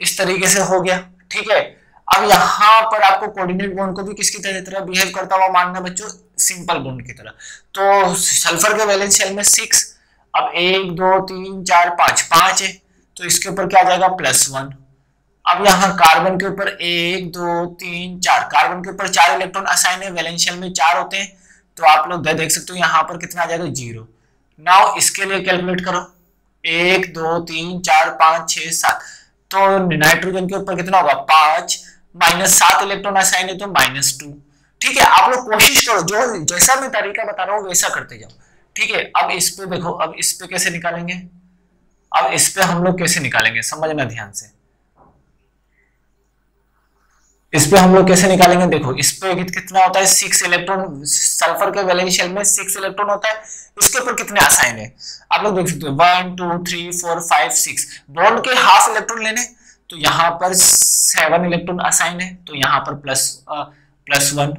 इस तरीके से हो गया। ठीक है? अब यहाँ पर आपको कोऑर्डिनेट बॉन्ड को भी किसकी तरह तरह बिहेव करता हुआ मानना बच्चों सिंपल बॉन्ड की तरह। तो सल्फ़र के वैलेंस शेल में सिक्स अब एक, दो, तीन, चार, पाँच। पाँच है। तो इसके ऊपर क्या आ जाएगा? प्लस वन अब यहाँ कार्बन के ऊपर एक, दो, तीन, चार। कार्बन के ऊपर चार इलेक्ट्रॉन असाइन है, वैलेंशियल में चार होते हैं। तो आप लोग देख सकते हो यहाँ पर कितना आ जाएगा, ज़ीरो। नाउ इसके लिए कैलकुलेट करो। एक, दो, तीन, चार, पाँच, छह, सात। तो नाइट्रोजन के ऊपर कितना होगा? पाँच माइनस सात इलेक्ट्रॉन असाइन है तो माइनस टू। ठीक है, आप लोग कोशिश करो, जो जैसा मैं तरीका बता रहा हूँ, वैसा करते जाओ। ठीक है, अब इस पे देखो, अब इस पे कैसे निकालेंगे? अब इस पे हम लोग कैसे निकालेंगे? समझना ध्यान से। इस पे हम लोग कैसे निकालेंगे? देखो इस पे कितना होता है? सिक्स इलेक्ट्रॉन सल्फ़र के वैलेंस शेल में सिक्स इलेक्ट्रॉन होता है। इसके ऊपर कितने असाइन है? आप लोग देख सकते हो। One two three four five six bond के हाफ़ इलेक्ट्रॉन लेने तो यहाँ पर सेवन इलेक्ट्रॉन असाइन है। तो यहाँ पर प्लस आ, प्लस वन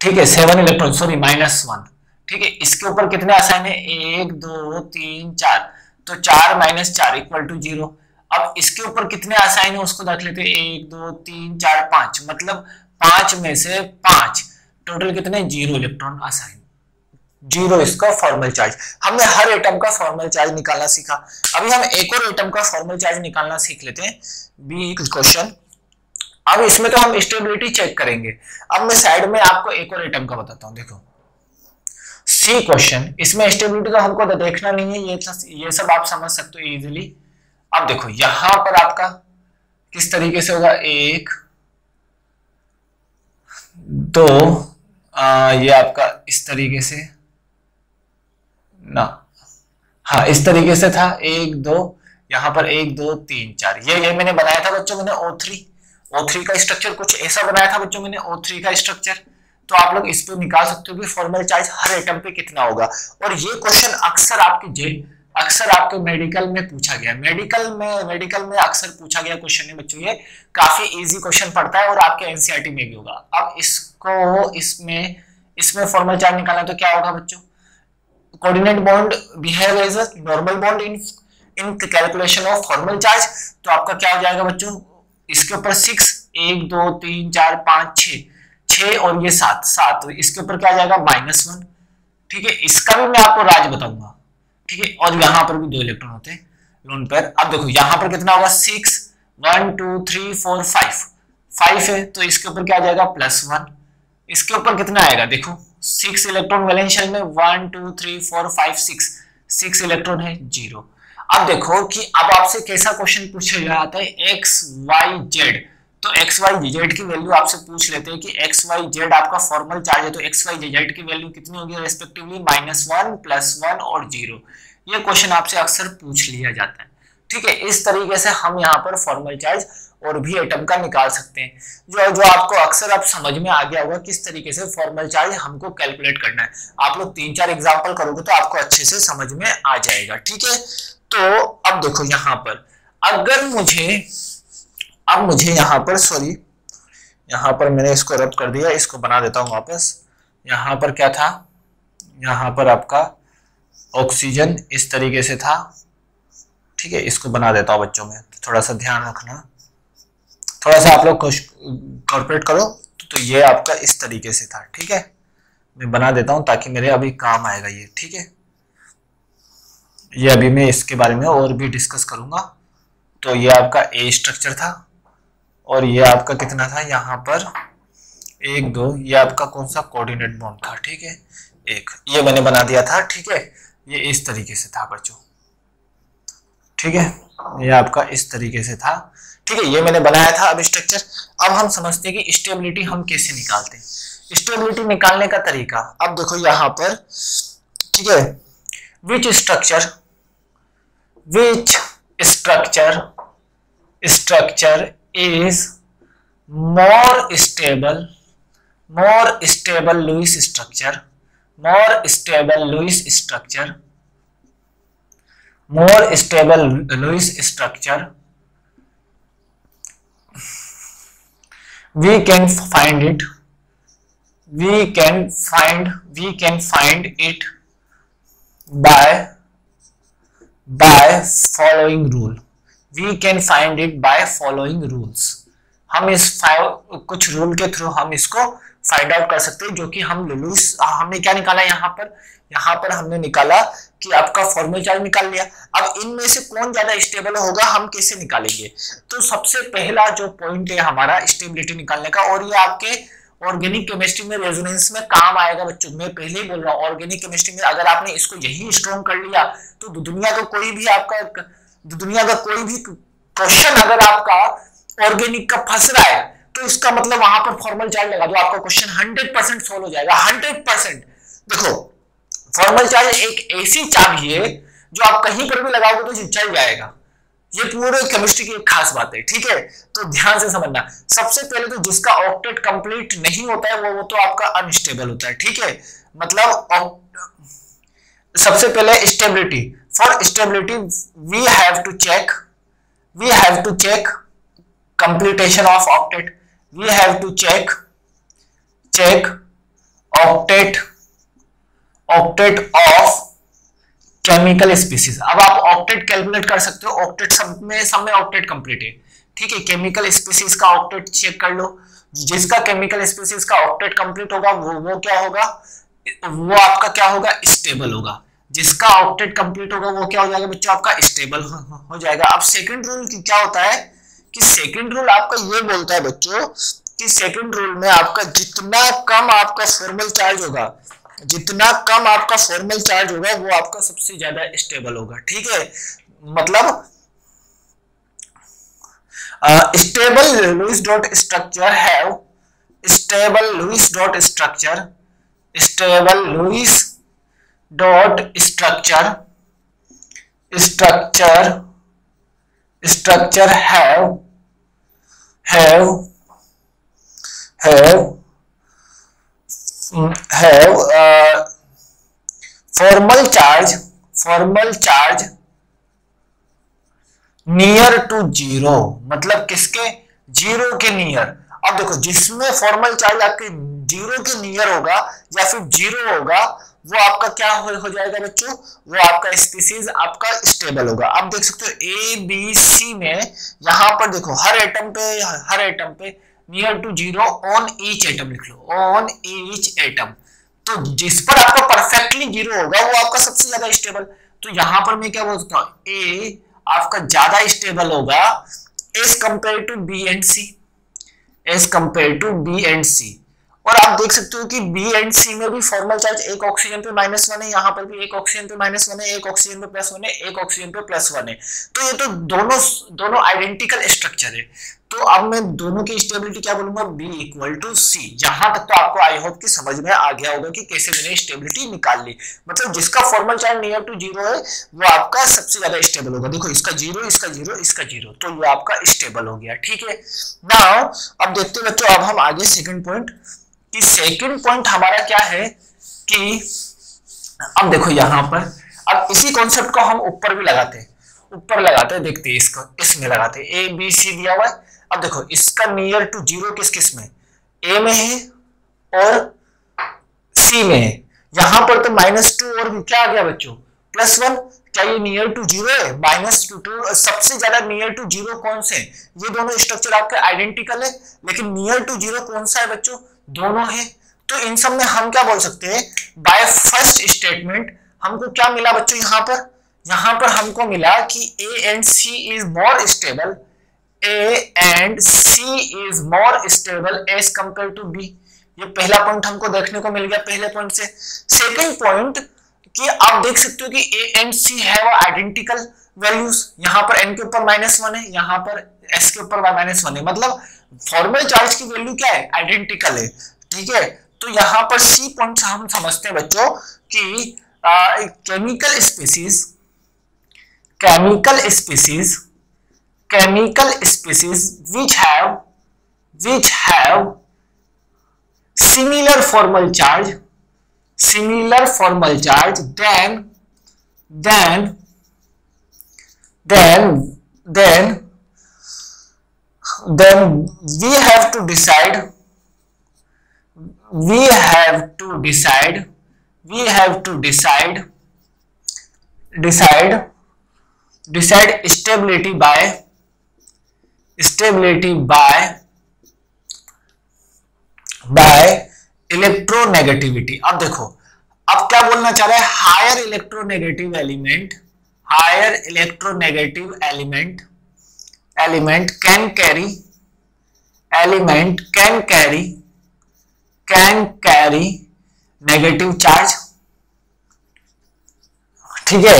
ठीक है seven electron sorry minus one ठीक है इसके ऊपर कितने असाइन है? एक दो तीन चार। तो चार माइनस चार इक्वल टू ज़ीरो अब इसके ऊपर कितने आसाइन है उसको देख लेते हैं। एक, दो, तीन, चार, पाँच। मतलब पाँच में से पाँच। टोटल कितने? Zero electron assign. ज़ीरो इसका फॉर्मल चार्ज हमने हर एटम का फॉर्मल चार्ज निकालना सीखा। अभी हम एक और एटम का फॉर्मल चार्ज निकालना सीख लेते हैं। बी क्वेश्चन अब इसमें तो हम स्टेबिलिटी चेक करेंगे। अब मैं साइड में आपको एक और एटम का बताता हूँ। देखो। सी क्वेश्चन इसमें स्टेबिलिटी तो हमको देखना नहीं है। ये सब आप समझ सकते हो इजीली अब देखो यहाँ पर आपका किस तरीके से होगा? एक दो आ, ये आपका इस तरीके से ना हाँ इस तरीके से था एक दो यहाँ पर एक दो तीन चार ये ये मैंने बनाया था बच्चों मैंने ओ थ्री ओ थ्री का स्ट्रक्चर कुछ ऐसा बनाया था बच्चों मैंने ओ थ्री का स्ट्रक्चर तो आप लोग इस पर निकाल सकते हो कि फॉर्मल चार्ज हर एटम पे कितना होगा। और ये क्वेश्चन अक्सर आपके जे अक्सर आपके मेडिकल में पूछा गया। मेडिकल में मेडिकल में अक्सर पूछा गया क्वेश्चन है बच्चों ये। काफ़ी इजी क्वेश्चन पड़ता है और आपके एनसीईआरटी में भी होगा। अब इसको, इसमें इसमें फॉर्मल चार्ज निकालना तो क्या होगा बच्चों? Coordinate bond behave as a normal bond in in calculation of formal charge तो आपका क्या हो जाएगा बच्चों? इसके ऊपर सिक्स एक, दो, तीन, चार, पाँच, छ। छ और ये सात सात। तो इसके ऊपर क्या जाएगा? माइनस वन ठीक है, इसका भी मैं आपको राज बताऊँगा। ठीक है? और यहाँ पर भी दो इलेक्ट्रॉन होते हैं लोन पेयर अब देखो, यहाँ पर कितना होगा? Six one two three four five five है तो इसके ऊपर क्या आ जाएगा? प्लस वन इसके ऊपर कितना आएगा? देखो सिक्स इलेक्ट्रॉन वैलेंस शेल में one two three four five six six electron है ज़ीरो अब देखो कि अब आपसे कैसा क्वेश्चन पूछा जाता है एक्स वाई जेड तो एक्स वाई जेड की वैल्यू आपसे पूछ लेते हैं कि एक्स वाई जेड आपका फॉर्मल चार्ज है तो एक्स वाई जेड की वैल्यू कितनी होगी respectively minus one plus one और ज़ीरो ये क्वेश्चन आपसे अक्सर पूछ लिया जाता है। ठीक है, इस तरीके से हम यहाँ पर फॉर्मल चार्ज और भी एटम का निकाल सकते हैं। जो जो आपको अक्सर आप समझ में आ गया होगा किस तरीके से फॉर्मल चार्ज हमको कैलकुलेट करना है। आप लोग तीन चार एग्ज़ाम्पल करोगे तो आपको अच्छे से समझ में आ जाएगा। ठीक है तो अब देखो यहाँ पर। अगर मुझे अब मुझे यहाँ पर सॉरी यहाँ पर मैंने इसको रब कर दिया, इसको बना देता हूँ वापस। यहाँ पर क्या था? यहाँ पर आपका ऑक्सीजन इस तरीके से था। ठीक है, इसको बना देता हूँ बच्चों में। थोड़ा सा ध्यान रखना। थोड़ा सा आप लोग कॉर्पोरेट करो तो ये आपका इस तरीके से था। ठीक है? मैं बना देता हूँ ताकि मेरे अभी काम आएगा ये। ठीक है? ये अभी मैं इसके बारे में और भी डिस्कस करूँगा। तो ये आपका ए स्ट्रक्चर था। और ये आपका कितना था? यहाँ पर एक, दो, ये आपका कौन सा कोऑर्डिनेट बॉन्ड था? ठीक है, एक, ये मैंने बना दिया था, ठीक है, ये इस तरीके से था बच्चों। ठीक है, ये आपका इस तरीके से था। ठीक है, ये मैंने बनाया था अब स्ट्रक्चर अब हम समझते हैं कि स्टेबिलिटी हम कैसे निकालते हैं। स्टेबिलिटी निकालने का तरीका, अब देखो यहाँ पर, ठीक है which structure which structure structure is more stable more stable Lewis structure more stable Lewis structure more stable Lewis structure. We can find it. We can find we can find it by by following rule we can find it by following rules हम इस कुछ रूल के थ्रू हम इसको फाइंड आउट कर सकते हैं, जो कि हम लुलूस हमने क्या निकाला यहाँ पर? यहाँ पर हमने निकाला कि आपका फॉर्मल चार्ज निकाल लिया। अब इनमें से कौन ज़्यादा स्टेबल होगा, हम कैसे निकालेंगे? तो सबसे पहला जो पॉइंट है हमारा स्टेबिलिटी निकालने का, और ये आपके ऑर्गेनिक केमिस्ट्री में रेजोनेंस में काम आएगा बच्चों। मैं पहले ही बोल रहा हूँ ऑर्गेनिक केमिस्ट्री में अगर आपने इसको यही स्ट्रॉन्ग कर लिया तो दुनिया का कोई भी आपका दुनिया का कोई भी क्वेश्चन अगर आपका ऑर्गेनिक का फंस रहा है तो इसका मतलब वहाँ पर फॉर्मल चार्ज लगा दो, आपका क्वेश्चन हंड्रेड परसेंट सोल्व हो जाएगा हंड्रेड परसेंट देखो फॉर्मल चार्ज एक ऐसी चाबी है जो आप कहीं पर भी लगाओगे तो चल जाएगा। ये पूरे केमिस्ट्री की एक खास बात है, ठीक है? तो ध्यान से समझना। सबसे पहले तो जिसका ऑक्टेट कंप्लीट नहीं होता है, वो वो तो आपका अनस्टेबल होता है, ठीक है? मतलब सबसे पहले stability for stability, we have to check, we have to check completion of octet. We have to check check octet octet of chemical species अब आप ऑक्टेट कैलकुलेट कर सकते हो ऑक्टेट सब में सब में ऑक्टेट कंप्लीट है। ठीक है केमिकल स्पीसीज का ऑक्टेट चेक कर लो। जिसका केमिकल स्पीसीज का ऑक्टेट कंप्लीट होगा, वो वो क्या होगा? वो आपका क्या होगा? स्टेबल होगा। जिसका ऑक्टेट कंप्लीट होगा वो क्या हो जाएगा बच्चों, आपका स्टेबल हो जाएगा। अब सेकंड रूल क्या होता है कि सेकंड रूल आपका ये बोलता है बच्चों कि सेकंड रूल में आपका जितना कम आपका फॉर्मल चार्ज होगा, जितना कम आपका फॉर्मल चार्ज होगा, वो आपका सबसे ज़्यादा स्टेबल होगा। ठीक है? मतलब स्टेबल लुइस डॉट स्ट्रक्चर है stable Lewis dot structure stable Lewis dot structure structure structure have have have have formal charge formal charge near to zero मतलब किसके? ज़ीरो के नियर अब देखो, जिसमें फॉर्मल चार्ज आपके ज़ीरो के नियर होगा या फिर ज़ीरो होगा वो आपका क्या हो, हो जाएगा बच्चों? वो आपका स्पीसीज आपका स्टेबल होगा। आप देख सकते हो ए बी सी में यहाँ पर देखो हर एटम पे हर एटम पे near to zero on each atom लिख लो। ऑन ईच एटम तो जिस पर आपका परफेक्टली ज़ीरो होगा वो आपका सबसे ज़्यादा स्टेबल तो यहाँ पर मैं क्या बोल सकता हूँ? ए आपका ज़्यादा स्टेबल होगा as compare to B and C as compare to B and C और आप देख सकते हो कि बी एंड सी में भी फॉर्मल चार्ज एक ऑक्सीजन पे माइनस वन है, यहाँ पर भी एक ऑक्सीजन पे माइनस वन है, एक ऑक्सीजन पे प्लस वन है, एक ऑक्सीजन पे प्लस वन है। तो ये तो दोनों दोनों आइडेंटिकल स्ट्रक्चर है। तो अब मैं दोनों की स्टेबिलिटी क्या बोलूँगा? बी इक्वल टू सी यहाँ तक तो आपको आई होप कि समझ में आ गया होगा कि कैसे मैंने स्टेबिलिटी निकाल ली। मतलब जिसका formal charge near to zero है, वो आपका सबसे ज़्यादा स्टेबल होगा। देखो, इसका ज़ीरो इसका ज़ीरो इसका ज़ीरो तो ये आपका स्टेबल हो गया, ठीक है? नाउ अब देखते बच्चों, अब हम आगे सेकंड पॉइंट कि सेकंड पॉइंट हमारा क्या है कि अब देखो यहाँ पर, अब इसी कॉन्सेप्ट को हम ऊपर भी लगाते हैं। ऊपर लगाते हैं, देखते हैं इसको, इसमें लगाते हैं। ए बी सी दिया हुआ है। अब देखो, इसका नियर टू ज़ीरो किस किसमें? ए में है और सी में है। यहाँ पर तो माइनस टू और क्या आ गया बच्चों? प्लस वन क्या ये नियर टू ज़ीरो है? माइनस टू टू सबसे ज़्यादा नियर टू ज़ीरो कौन से ये दोनों स्ट्रक्चर आपके आइडेंटिकल है, लेकिन नियर टू ज़ीरो कौन सा है बच्चों? दोनों है। तो इन सब में हम क्या बोल सकते हैं? बाय फ़र्स्ट स्टेटमेंट हमको क्या मिला बच्चों यहाँ पर? यहाँ पर हमको मिला कि A and C is more stable A and C is more stable as compare to B ये पहला पॉइंट हमको देखने को मिल गया पहले पॉइंट से। सेकेंड पॉइंट कि आप देख सकते हो कि ए एंड सी है वो आइडेंटिकल वैल्यूज़ यहाँ पर एन के ऊपर माइनस वन है, यहाँ पर एस के ऊपर माइनस वन है। मतलब फॉर्मल चार्ज की वैल्यू क्या है? आइडेंटिकल है। ठीक है? तो यहाँ पर सी पॉइंट हम समझते हैं बच्चों कि chemical species chemical species chemical species which have which have similar formal charge similar formal charge then then then then then we have to decide we have to decide we have to decide decide decide stability by stability by by electronegativity अब देखो अब क्या बोलना चाह रहा है higher electronegative element higher electronegative element element can carry element can carry can carry negative charge, ठीक है?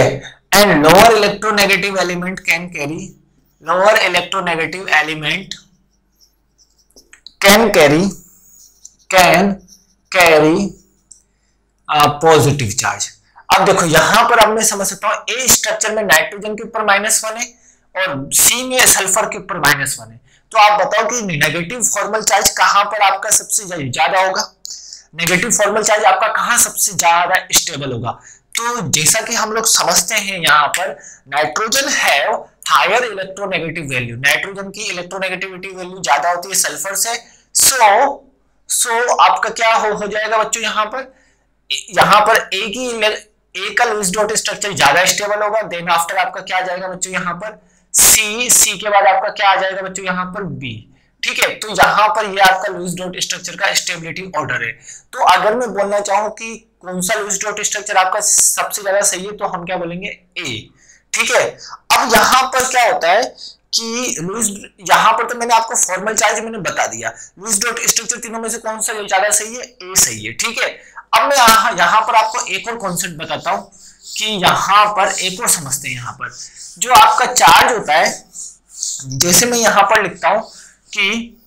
And lower electronegative element can carry lower electronegative element can carry can carry positive charge अब देखो, यहाँ पर अब मैं समझ सकता हूँ ए स्ट्रक्चर में नाइट्रोजन के ऊपर माइनस वन है और सी में सल्फ़र के ऊपर माइनस वन है। तो आप बताओ कि नेगेटिव फॉर्मल चार्ज कहाँ पर आपका सबसे ज़्यादा होगा? नेगेटिव फॉर्मल चार्ज आपका कहाँ सबसे ज़्यादा स्टेबल होगा? तो जैसा कि हम लोग समझते हैं यहाँ पर नाइट्रोजन है हायर इलेक्ट्रोनेगेटिव वैल्यू नाइट्रोजन की इलेक्ट्रोनेगेटिविटी वैल्यू ज़्यादा होती है सल्फ़र से। सो so, सो so, आपका क्या हो, हो जाएगा बच्चों यहाँ पर? यहाँ पर ए की ए का लुइस डॉट स्ट्रक्चर ज़्यादा स्टेबल होगा। देन आफ्टर आपका क्या जाएगा बच्चों यहाँ पर? सी सी के बाद आपका क्या आ जाएगा बच्चों, यहाँ पर बी ठीक है? तो यहाँ पर ये आपका लुइस डॉट स्ट्रक्चर का स्टेबिलिटी ऑर्डर है। तो अगर मैं बोलना चाहूँ कि कौन सा लुइस डॉट स्ट्रक्चर आपका सबसे ज़्यादा सही है तो हम क्या बोलेंगे? ए ठीक है? अब यहाँ पर क्या होता है कि लुइस यहाँ पर तो मैंने आपको फॉर्मल चार्ज मैंने बता दिया। लुइस डॉट स्ट्रक्चर तीनों में से कौन सा ज़्यादा सही है? ए सही है, ठीक है? अब मैं यहाँ यहाँ पर आपको एक और कॉन्सेप्ट बताता हूँ। कि यहाँ पर एक और समझते हैं यहाँ पर, जो आपका चार्ज होता है, जैसे मैं यहाँ पर लिखता हूँ कि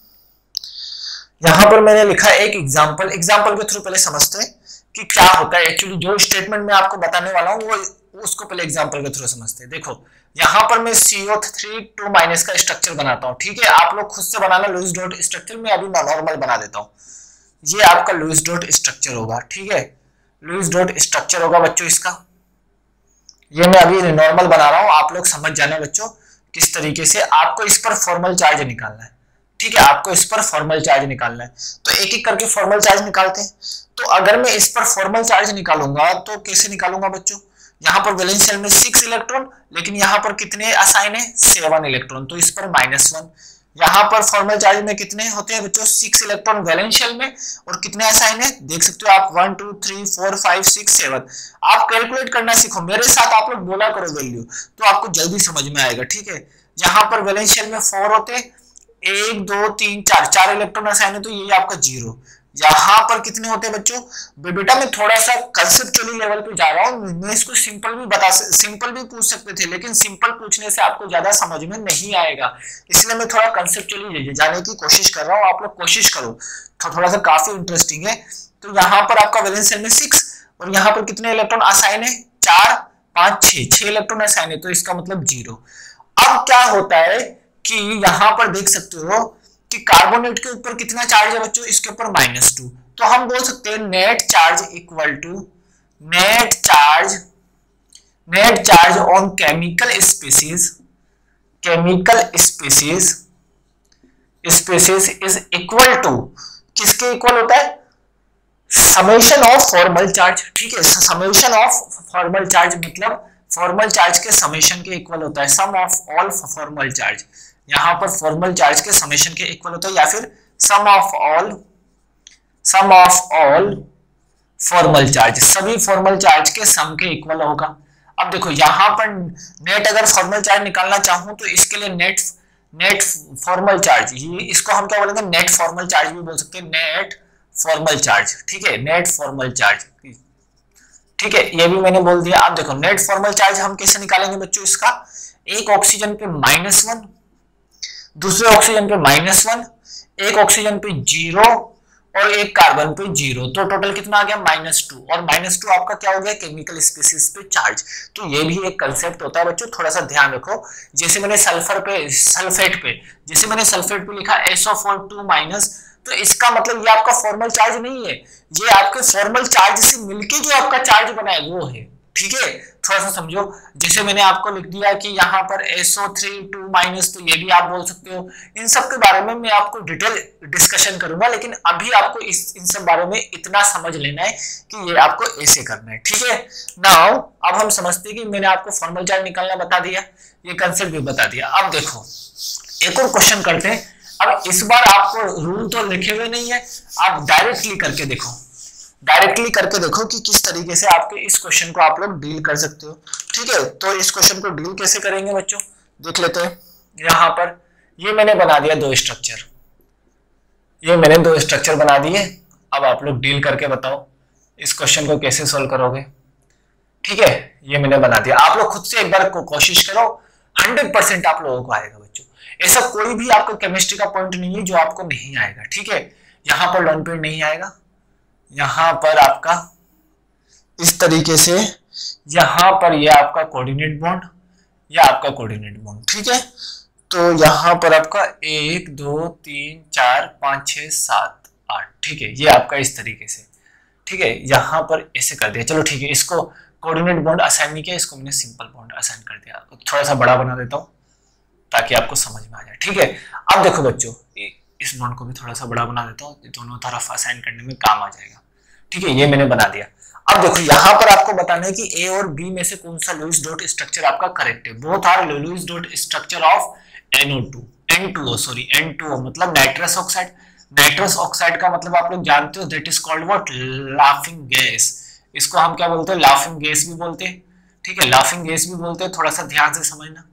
यहाँ पर मैंने लिखा एक एग्ज़ाम्पल एग्ज़ाम्पल के थ्रू पहले समझते हैं कि क्या होता है। एक्चुअली जो स्टेटमेंट मैं आपको बताने वाला हूँ, वो उसको पहले एग्ज़ाम्पल के थ्रू समझते हैं। देखो, यहाँ पर मैं सीओ थ्री टू माइनस का स्ट्रक्चर बनाता हूँ, ठीक है? आप लोग खुद से बनाना लुइस डॉट स्ट्रक्चर में अभी नॉर्मल बना देता हूँ। ये आपका लुइस डॉट स्ट्रक्चर होगा, ठीक है? लुइस डॉट स्ट्रक्चर होगा बच्चों इसका। ये मैं अभी नॉर्मल बना रहा हूँ, आप लोग समझ जाना बच्चों किस तरीके से आपको इस पर फॉर्मल चार्ज निकालना है। ठीक है, आपको इस पर फॉर्मल चार्ज निकालना है। तो एक एक करके फॉर्मल चार्ज निकालते हैं। तो अगर मैं इस पर फॉर्मल चार्ज निकालूँगा तो कैसे निकालूँगा बच्चों? यहाँ पर वैलेंस शेल में सिक्स इलेक्ट्रॉन लेकिन यहाँ पर कितने असाइन है? सेवन इलेक्ट्रॉन तो इस पर माइनस वन यहाँ पर फॉर्मल चार्ज में कितने होते हैं बच्चों? सिक्स इलेक्ट्रॉन वैलेंस शेल में। और कितने असाइन है? देख सकते हो आप। One two three four five six seven आप कैलकुलेट करना सीखो। मेरे साथ आप लोग बोला करो वैल्यू तो आपको जल्दी समझ में आएगा, ठीक है? यहाँ पर वैलेंस शेल में फोर होते। एक, दो, तीन, चार। चार इलेक्ट्रॉन असाइन है तो ये आपका ज़ीरो यहाँ पर कितने होते हैं बच्चों? बेटा मैं थोड़ा सा कंसेप्चुअली लेवल पे जा रहा हूँ। मैं इसको सिंपल भी बता सिंपल भी पूछ सकते थे, लेकिन सिंपल पूछने से आपको ज़्यादा समझ में नहीं आएगा। इसलिए मैं थोड़ा कंसेप्चुअली जाने की कोशिश कर रहा हूँ। आप लोग कोशिश करो। तो थोड़ा सा काफ़ी इंटरेस्टिंग है। तो यहाँ पर आपका वैलेंस में सिक्स और यहाँ पर कितने इलेक्ट्रॉन असाइन है? चार, पाँच, छह। छह इलेक्ट्रॉन असाइन है तो इसका मतलब ज़ीरो अब क्या होता है कि यहाँ पर देख सकते हो कि कार्बोनेट के ऊपर कितना चार्ज है बच्चों? इसके ऊपर माइनस टू तो हम बोल सकते हैं net charge equal to net charge net charge on chemical species chemical species species is equal to किसके इक्वल होता है? समेशन ऑफ़ फॉर्मल चार्ज ठीक है समेशन ऑफ़ फॉर्मल चार्ज मतलब फॉर्मल चार्ज के समेशन के इक्वल होता है. Sum of all formal charge यहाँ पर फॉर्मल चार्ज के समेशन के इक्वल होता है या फिर sum of all sum of all formal charge सभी फॉर्मल चार्ज के सम के इक्वल होगा। अब देखो, यहाँ पर नेट अगर फॉर्मल चार्ज निकालना चाहूँ तो इसके लिए नेट नेट फॉर्मल चार्ज ये इसको हम क्या बोलेंगे? नेट फॉर्मल चार्ज भी बोल सकते हैं। नेट फॉर्मल चार्ज ठीक है? नेट फॉर्मल चार्ज ठीक है, ये भी मैंने बोल दिया। अब देखो नेट फॉर्मल चार्ज हम कैसे निकालेंगे बच्चों इसका? एक ऑक्सीजन पे माइनस वन दूसरे ऑक्सीजन पे माइनस वन एक ऑक्सीजन पे ज़ीरो और एक कार्बन पे ज़ीरो तो टोटल कितना आ गया? माइनस टू और माइनस टू आपका क्या हो गया? केमिकल स्पीसीज पे चार्ज तो ये भी एक कंसेप्ट होता है बच्चों, थोड़ा सा ध्यान रखो। जैसे मैंने सल्फ़र पे सल्फेट पे, जैसे मैंने सल्फेट पे लिखा एसओ फोर टू माइनस तो इसका मतलब ये आपका फॉर्मल चार्ज नहीं है। ये आपके फॉर्मल चार्ज से मिलके जो आपका चार्ज बना है, वो है। ठीक है? थोड़ा सा समझो। जैसे मैंने आपको लिख दिया कि यहाँ पर SO3 थ्री टू माइनस तो ये भी आप बोल सकते हो। इन सब के बारे में मैं आपको डिटेल डिस्कशन करूँगा, लेकिन अभी आपको इस, इन सब बारे में इतना समझ लेना है कि ये आपको ऐसे करना है। ठीक है? नाउ अब हम समझते हैं कि मैंने आपको फॉर्मल चार्ज निकालना बता दिया, ये कंसेप्ट भी बता दिया। अब देखो, एक और क्वेश्चन करते हैं। अब इस बार आपको रूल तो लिखे हुए नहीं है, आप डायरेक्टली करके देखो। डायरेक्टली करके देखो कि किस तरीके से आपके इस क्वेश्चन को आप लोग डील कर सकते हो। ठीक है? तो इस क्वेश्चन को डील कैसे करेंगे बच्चों? देख लेते हैं। यहाँ पर ये मैंने बना दिया दो स्ट्रक्चर ये मैंने दो स्ट्रक्चर बना दिए। अब आप लोग डील करके बताओ इस क्वेश्चन को कैसे सोल्व करोगे। ठीक है? ये मैंने बना दिया। आप लोग खुद से एक बार को कोशिश करो। हंड्रेड परसेंट आप लोगों को आएगा बच्चों। ऐसा कोई भी आपको केमिस्ट्री का पॉइंट नहीं है जो आपको नहीं आएगा। ठीक है? यहाँ पर लॉन्ग पीरियड नहीं आएगा। यहाँ पर आपका इस तरीके से यहाँ पर यह आपका कोऑर्डिनेट बॉन्ड या आपका कोऑर्डिनेट बॉन्ड ठीक है? तो यहाँ पर आपका एक, दो, तीन, चार, पाँच, छ, सात, आठ, ठीक है? ये आपका इस तरीके से, ठीक है? यहाँ पर ऐसे कर दिया। चलो ठीक है, इसको कोऑर्डिनेट बॉन्ड असाइन नहीं किया, इसको मैंने सिंपल बॉन्ड असाइन कर दिया। थोड़ा सा बड़ा बना देता हूँ, ताकि आपको समझ में आ जाए, ठीक है? अब देखो बच्चों इस बॉन्ड को भी थोड़ा सा बड़ा बना देता हूँ दोनों तरफ़ असाइन करने में काम आ जाएगा। ठीक है, ये मैंने बना दिया। अब देखो, यहाँ पर आपको बताना है कि ए और बी में से कौन सा लुइस डॉट स्ट्रक्चर आपका करेक्ट है। Both are Lewis dot structure of NO2 N2O sorry N2O मतलब नाइट्रस ऑक्साइड नाइट्रस ऑक्साइड का मतलब आप लोग जानते हो that is called what laughing gas इसको हम क्या बोलते हैं? लाफिंग गैस भी बोलते हैं। ठीक है लाफिंग गैस भी बोलते हैं। थोड़ा सा ध्यान से समझना।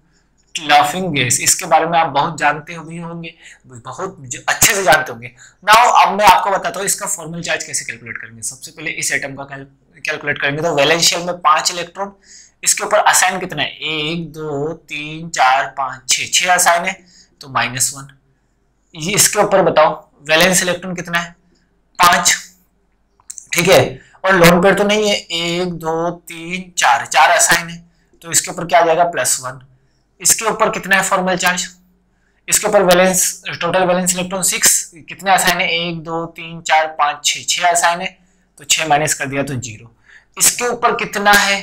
लाफिंग गैस इसके बारे में आप बहुत जानते हो भी होंगे, बहुत अच्छे से जानते होंगे। नाउ अब मैं आपको बताता हूँ इसका फॉर्मल चार्ज कैसे कैलकुलेट करेंगे। सबसे पहले इस एटम का कैलकुलेट करेंगे तो वैलेंशियल में पाँच इलेक्ट्रॉन इसके ऊपर असाइन कितना है? एक, दो, तीन, चार, पाँच, छह। असाइन है तो माइनस वन ये इसके ऊपर बताओ वैलेंस इलेक्ट्रॉन कितना है? पाँच। ठीक है? और लोन पेड़ तो नहीं है। एक, दो, तीन, चार। चार असाइन है तो इसके ऊपर क्या आ जाएगा? प्लस वन इसके ऊपर कितना है फॉर्मल चार्ज इसके ऊपर balance total balance electron six कितने असाइन है? एक, दो, तीन, चार, पाँच, छह। छह असाइन है तो छह माइनस कर दिया तो ज़ीरो इसके ऊपर कितना है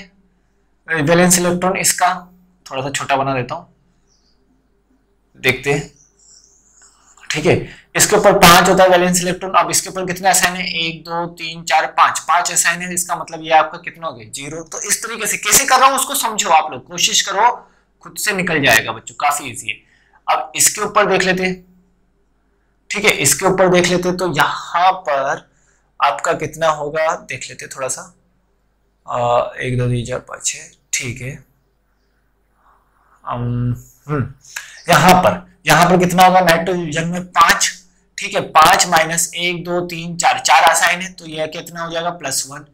बैलेंस इलेक्ट्रॉन इसका? थोड़ा सा छोटा बना देता हूँ। देखते हैं। ठीक है, इसके ऊपर पाँच होता है वैलेंस इलेक्ट्रॉन अब इसके ऊपर कितने असाइन है? एक, दो, तीन, चार, पाँच। पाँच असाइन है, इसका मतलब ये आपका कितना हो गया? ज़ीरो तो इस तरीके से कैसे कर रहा हूँ, उसको समझो आप लोग। कोशिश करो खुद से निकल जाएगा बच्चों काफ़ी इजी है। अब इसके ऊपर देख लेते हैं। ठीक है इसके ऊपर देख लेते तो यहाँ पर आपका कितना होगा देख लेते थोड़ा सा। आ, एक दो तीन चार पाँच छ ठीक है। हम्म यहाँ पर यहाँ पर कितना होगा नाइट्रोजन में पाँच ठीक है पाँच माइनस एक दो तीन चार चार आसाइन है तो यह कितना हो जाएगा प्लस वन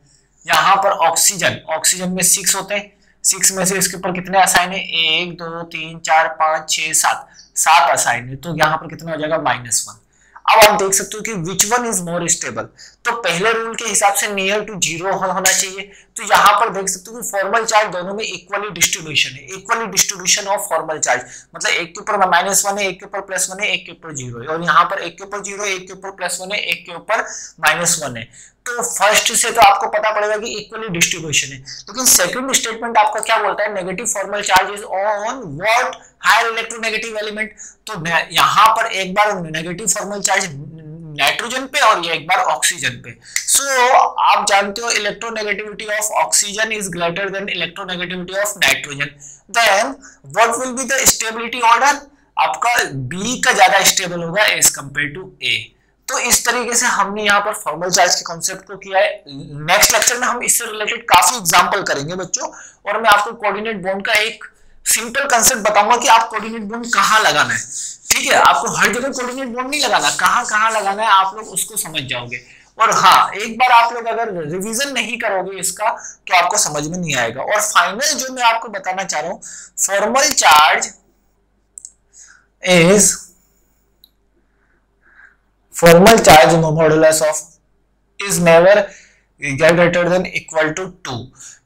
यहाँ पर ऑक्सीजन ऑक्सीजन में सिक्स होते हैं सिक्स में से इसके ऊपर कितने असाइन है? एक, दो, तीन, चार, पाँच, छह, सात। सात असाइन है तो यहाँ पर कितना हो जाएगा? माइनस वन अब आप देख सकते हो कि which one is more stable तो पहले रूल के हिसाब से नियर टू ज़ीरो होना चाहिए। तो यहाँ पर देख सकते हो कि फॉर्मल चार्ज दोनों में इक्वली डिस्ट्रीब्यूशन है। Equally distribution of formal charge मतलब एक के ऊपर माइनस वन है, एक के ऊपर प्लस वन है, एक के ऊपर ज़ीरो है। और यहाँ पर एक के ऊपर ज़ीरो एक के ऊपर प्लस वन है, एक के ऊपर माइनस वन है। तो फ़र्स्ट से तो आपको पता पड़ेगा कि इक्वली डिस्ट्रीब्यूशन है। लेकिन सेकंड स्टेटमेंट आपका क्या बोलता है? Negative formal charge is on what higher electronegative element तो यहाँ पर एक बार नेगेटिव फॉर्मल चार्ज नाइट्रोजन पे और ये एक बार ऑक्सीजन पे। सो so, आप जानते हो electronegativity of oxygen is greater than electronegativity of nitrogen then what will be the stability order आपका बी का ज़्यादा स्टेबल होगा एज कंपेयर टू ए तो इस तरीके से हमने यहाँ पर फॉर्मल चार्ज के कॉन्सेप्ट को किया है। नेक्स्ट लेक्चर में हम इससे रिलेटेड काफ़ी एग्जांपल करेंगे बच्चों। और मैं आपको कोऑर्डिनेट बॉन्ड का एक सिंपल कंसेप्ट बताऊँगा कि आप कोऑर्डिनेट बॉन्ड कहाँ लगाना है। ठीक है? आपको हर जगह कोऑर्डिनेट बॉन्ड नहीं लगाना। कहाँ कहाँ लगाना है, आप लोग उसको समझ जाओगे। और हाँ एक बार आप लोग अगर रिवीजन नहीं करोगे इसका तो आपको समझ में नहीं आएगा। और फाइनल जो मैं आपको बताना चाह रहा हूँ formal charge is formal charge modulus of is never greater than equal to two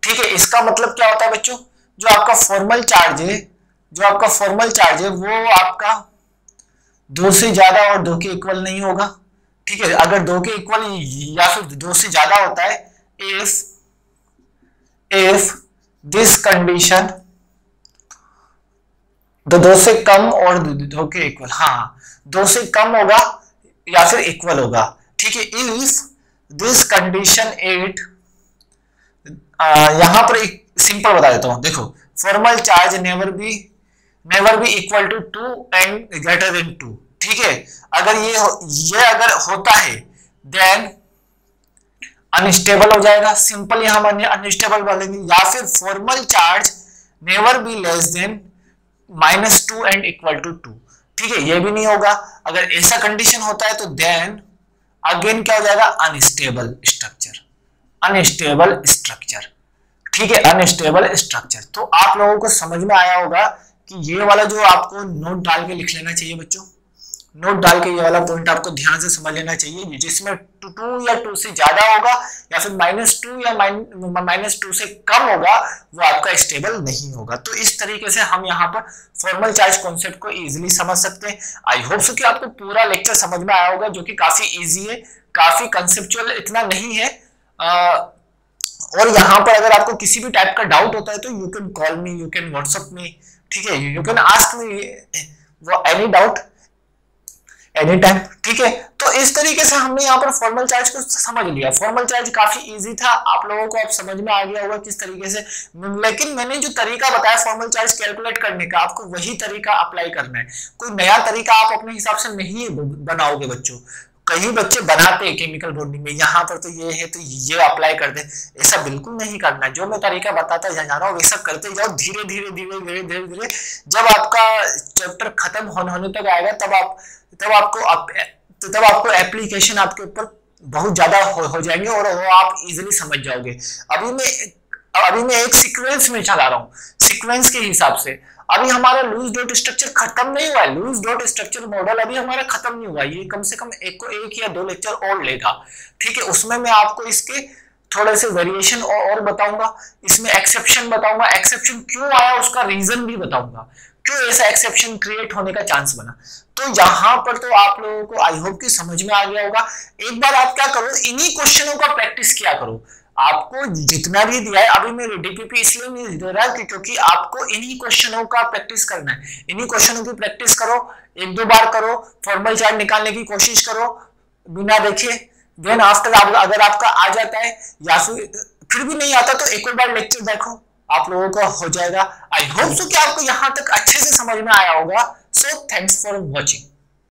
ठीक है, इसका मतलब क्या होता है बच्चों? जो आपका फॉर्मल चार्ज है, जो आपका फॉर्मल चार्ज है, वो आपका दो से ज़्यादा और दो के इक्वल नहीं होगा। ठीक है, अगर दो के इक्वल या फिर दो से ज़्यादा होता है इफ़ इफ़ दिस कंडीशन दो से कम और दो के इक्वल हाँ दो से कम होगा या फिर इक्वल होगा। ठीक है इफ़ दिस कंडीशन एट यहाँ पर एक सिंपल बता देता हूँ। देखो formal charge never be never be equal to two and greater than two ठीक है, अगर ये ये अगर होता है देन अनस्टेबल हो जाएगा। सिंपल यहाँ अनस्टेबल बोलेंगे। या फिर formal charge never be less than minus two and equal to two ठीक है, ये भी नहीं होगा। अगर ऐसा कंडीशन होता है तो देन अगेन क्या हो जाएगा? अनस्टेबल स्ट्रक्चर अनस्टेबल स्ट्रक्चर ठीक है अनस्टेबल स्ट्रक्चर तो आप लोगों को समझ में आया होगा कि ये वाला जो आपको नोट डाल के लिख लेना चाहिए बच्चों। नोट डाल के ये वाला पॉइंट आपको ध्यान से समझ लेना चाहिए जिसमें टू टू या टू से ज़्यादा होगा या फिर माइनस टू या माइनस टू से कम होगा वो आपका स्टेबल नहीं होगा। तो इस तरीके से हम यहाँ पर फॉर्मल चार्ज कॉन्सेप्ट को इजिली समझ सकते हैं। आई होप सो कि आपको पूरा लेक्चर समझ में आया होगा जो कि काफ़ी ईजी है काफ़ी कंसेप्चुअल इतना नहीं है। आ, और यहाँ पर अगर आपको किसी भी टाइप का डाउट होता है तो you can call me you can WhatsApp me ठीक है? यू कैन आस्क मी वो एनी डाउट एनी टाइम ठीक है? तो इस तरीके से हमने यहाँ पर फॉर्मल चार्ज को समझ लिया। फॉर्मल चार्ज काफ़ी इजी था। आप लोगों को अब समझ में आ गया होगा किस तरीके से लेकिन मैंने जो तरीका बताया फॉर्मल चार्ज कैलकुलेट करने का, आपको वही तरीका अप्लाई करना है। कोई नया तरीका आप अपने हिसाब से नहीं बनाओगे बच्चों। कई बच्चे बनाते हैं केमिकल बॉन्डिंग में यहाँ पर तो ये है तो ये अप्लाई कर दे ऐसा बिल्कुल नहीं करना। जो मैं तरीका बताता जा रहा हूँ वैसा करते जाओ धीरे धीरे धीरे धीरे धीरे धीरे। जब आपका चैप्टर खत्म होने होने तक आएगा तब आप तब आपको आप, तब आपको एप्लीकेशन आपके ऊपर बहुत ज़्यादा हो, हो जाएँगे और वो आप इजिली समझ जाओगे। अभी मैं अभी मैं एक सीक्वेंस में चला रहा हूँ। सीक्वेंस के हिसाब से। अभी हमारा लूज डॉट स्ट्रक्चर खत्म नहीं हुआ है। लूज डॉट स्ट्रक्चर मॉडल अभी हमारा खत्म नहीं हुआ ये कम से कम एक को एक या दो लेक्चर और लेगा। ठीक है उसमें मैं आपको इसके थोड़े से वेरिएशन और, और बताऊँगा। इसमें एक्सेप्शन बताऊँगा। एक्सेप्शन क्यों आया उसका रीजन भी बताऊँगा। क्यों ऐसा एक्सेप्शन क्रिएट होने का चांस बना? तो यहाँ पर तो आप लोगों को आई होप की समझ में आ गया होगा। एक बार आप क्या करो इन्हीं क्वेश्चनों का प्रैक्टिस किया करो। आपको जितना भी दिया है अभी मैं डीपीपी इसलिए नहीं दे रहा कि क्योंकि आपको इन्हीं क्वेश्चनों का प्रैक्टिस करना है। इन्हीं क्वेश्चनों की प्रैक्टिस करो एक दो बार करो फॉर्मल चार्ट निकालने की कोशिश करो बिना देखे। देन आफ्टर आप, अगर आपका आ जाता है या फिर फिर भी नहीं आता तो एक और बार लेक्चर देखो। आप लोगों को हो जाएगा। आई होप सो कि आपको यहाँ तक अच्छे से समझ में आया होगा। So thanks for watching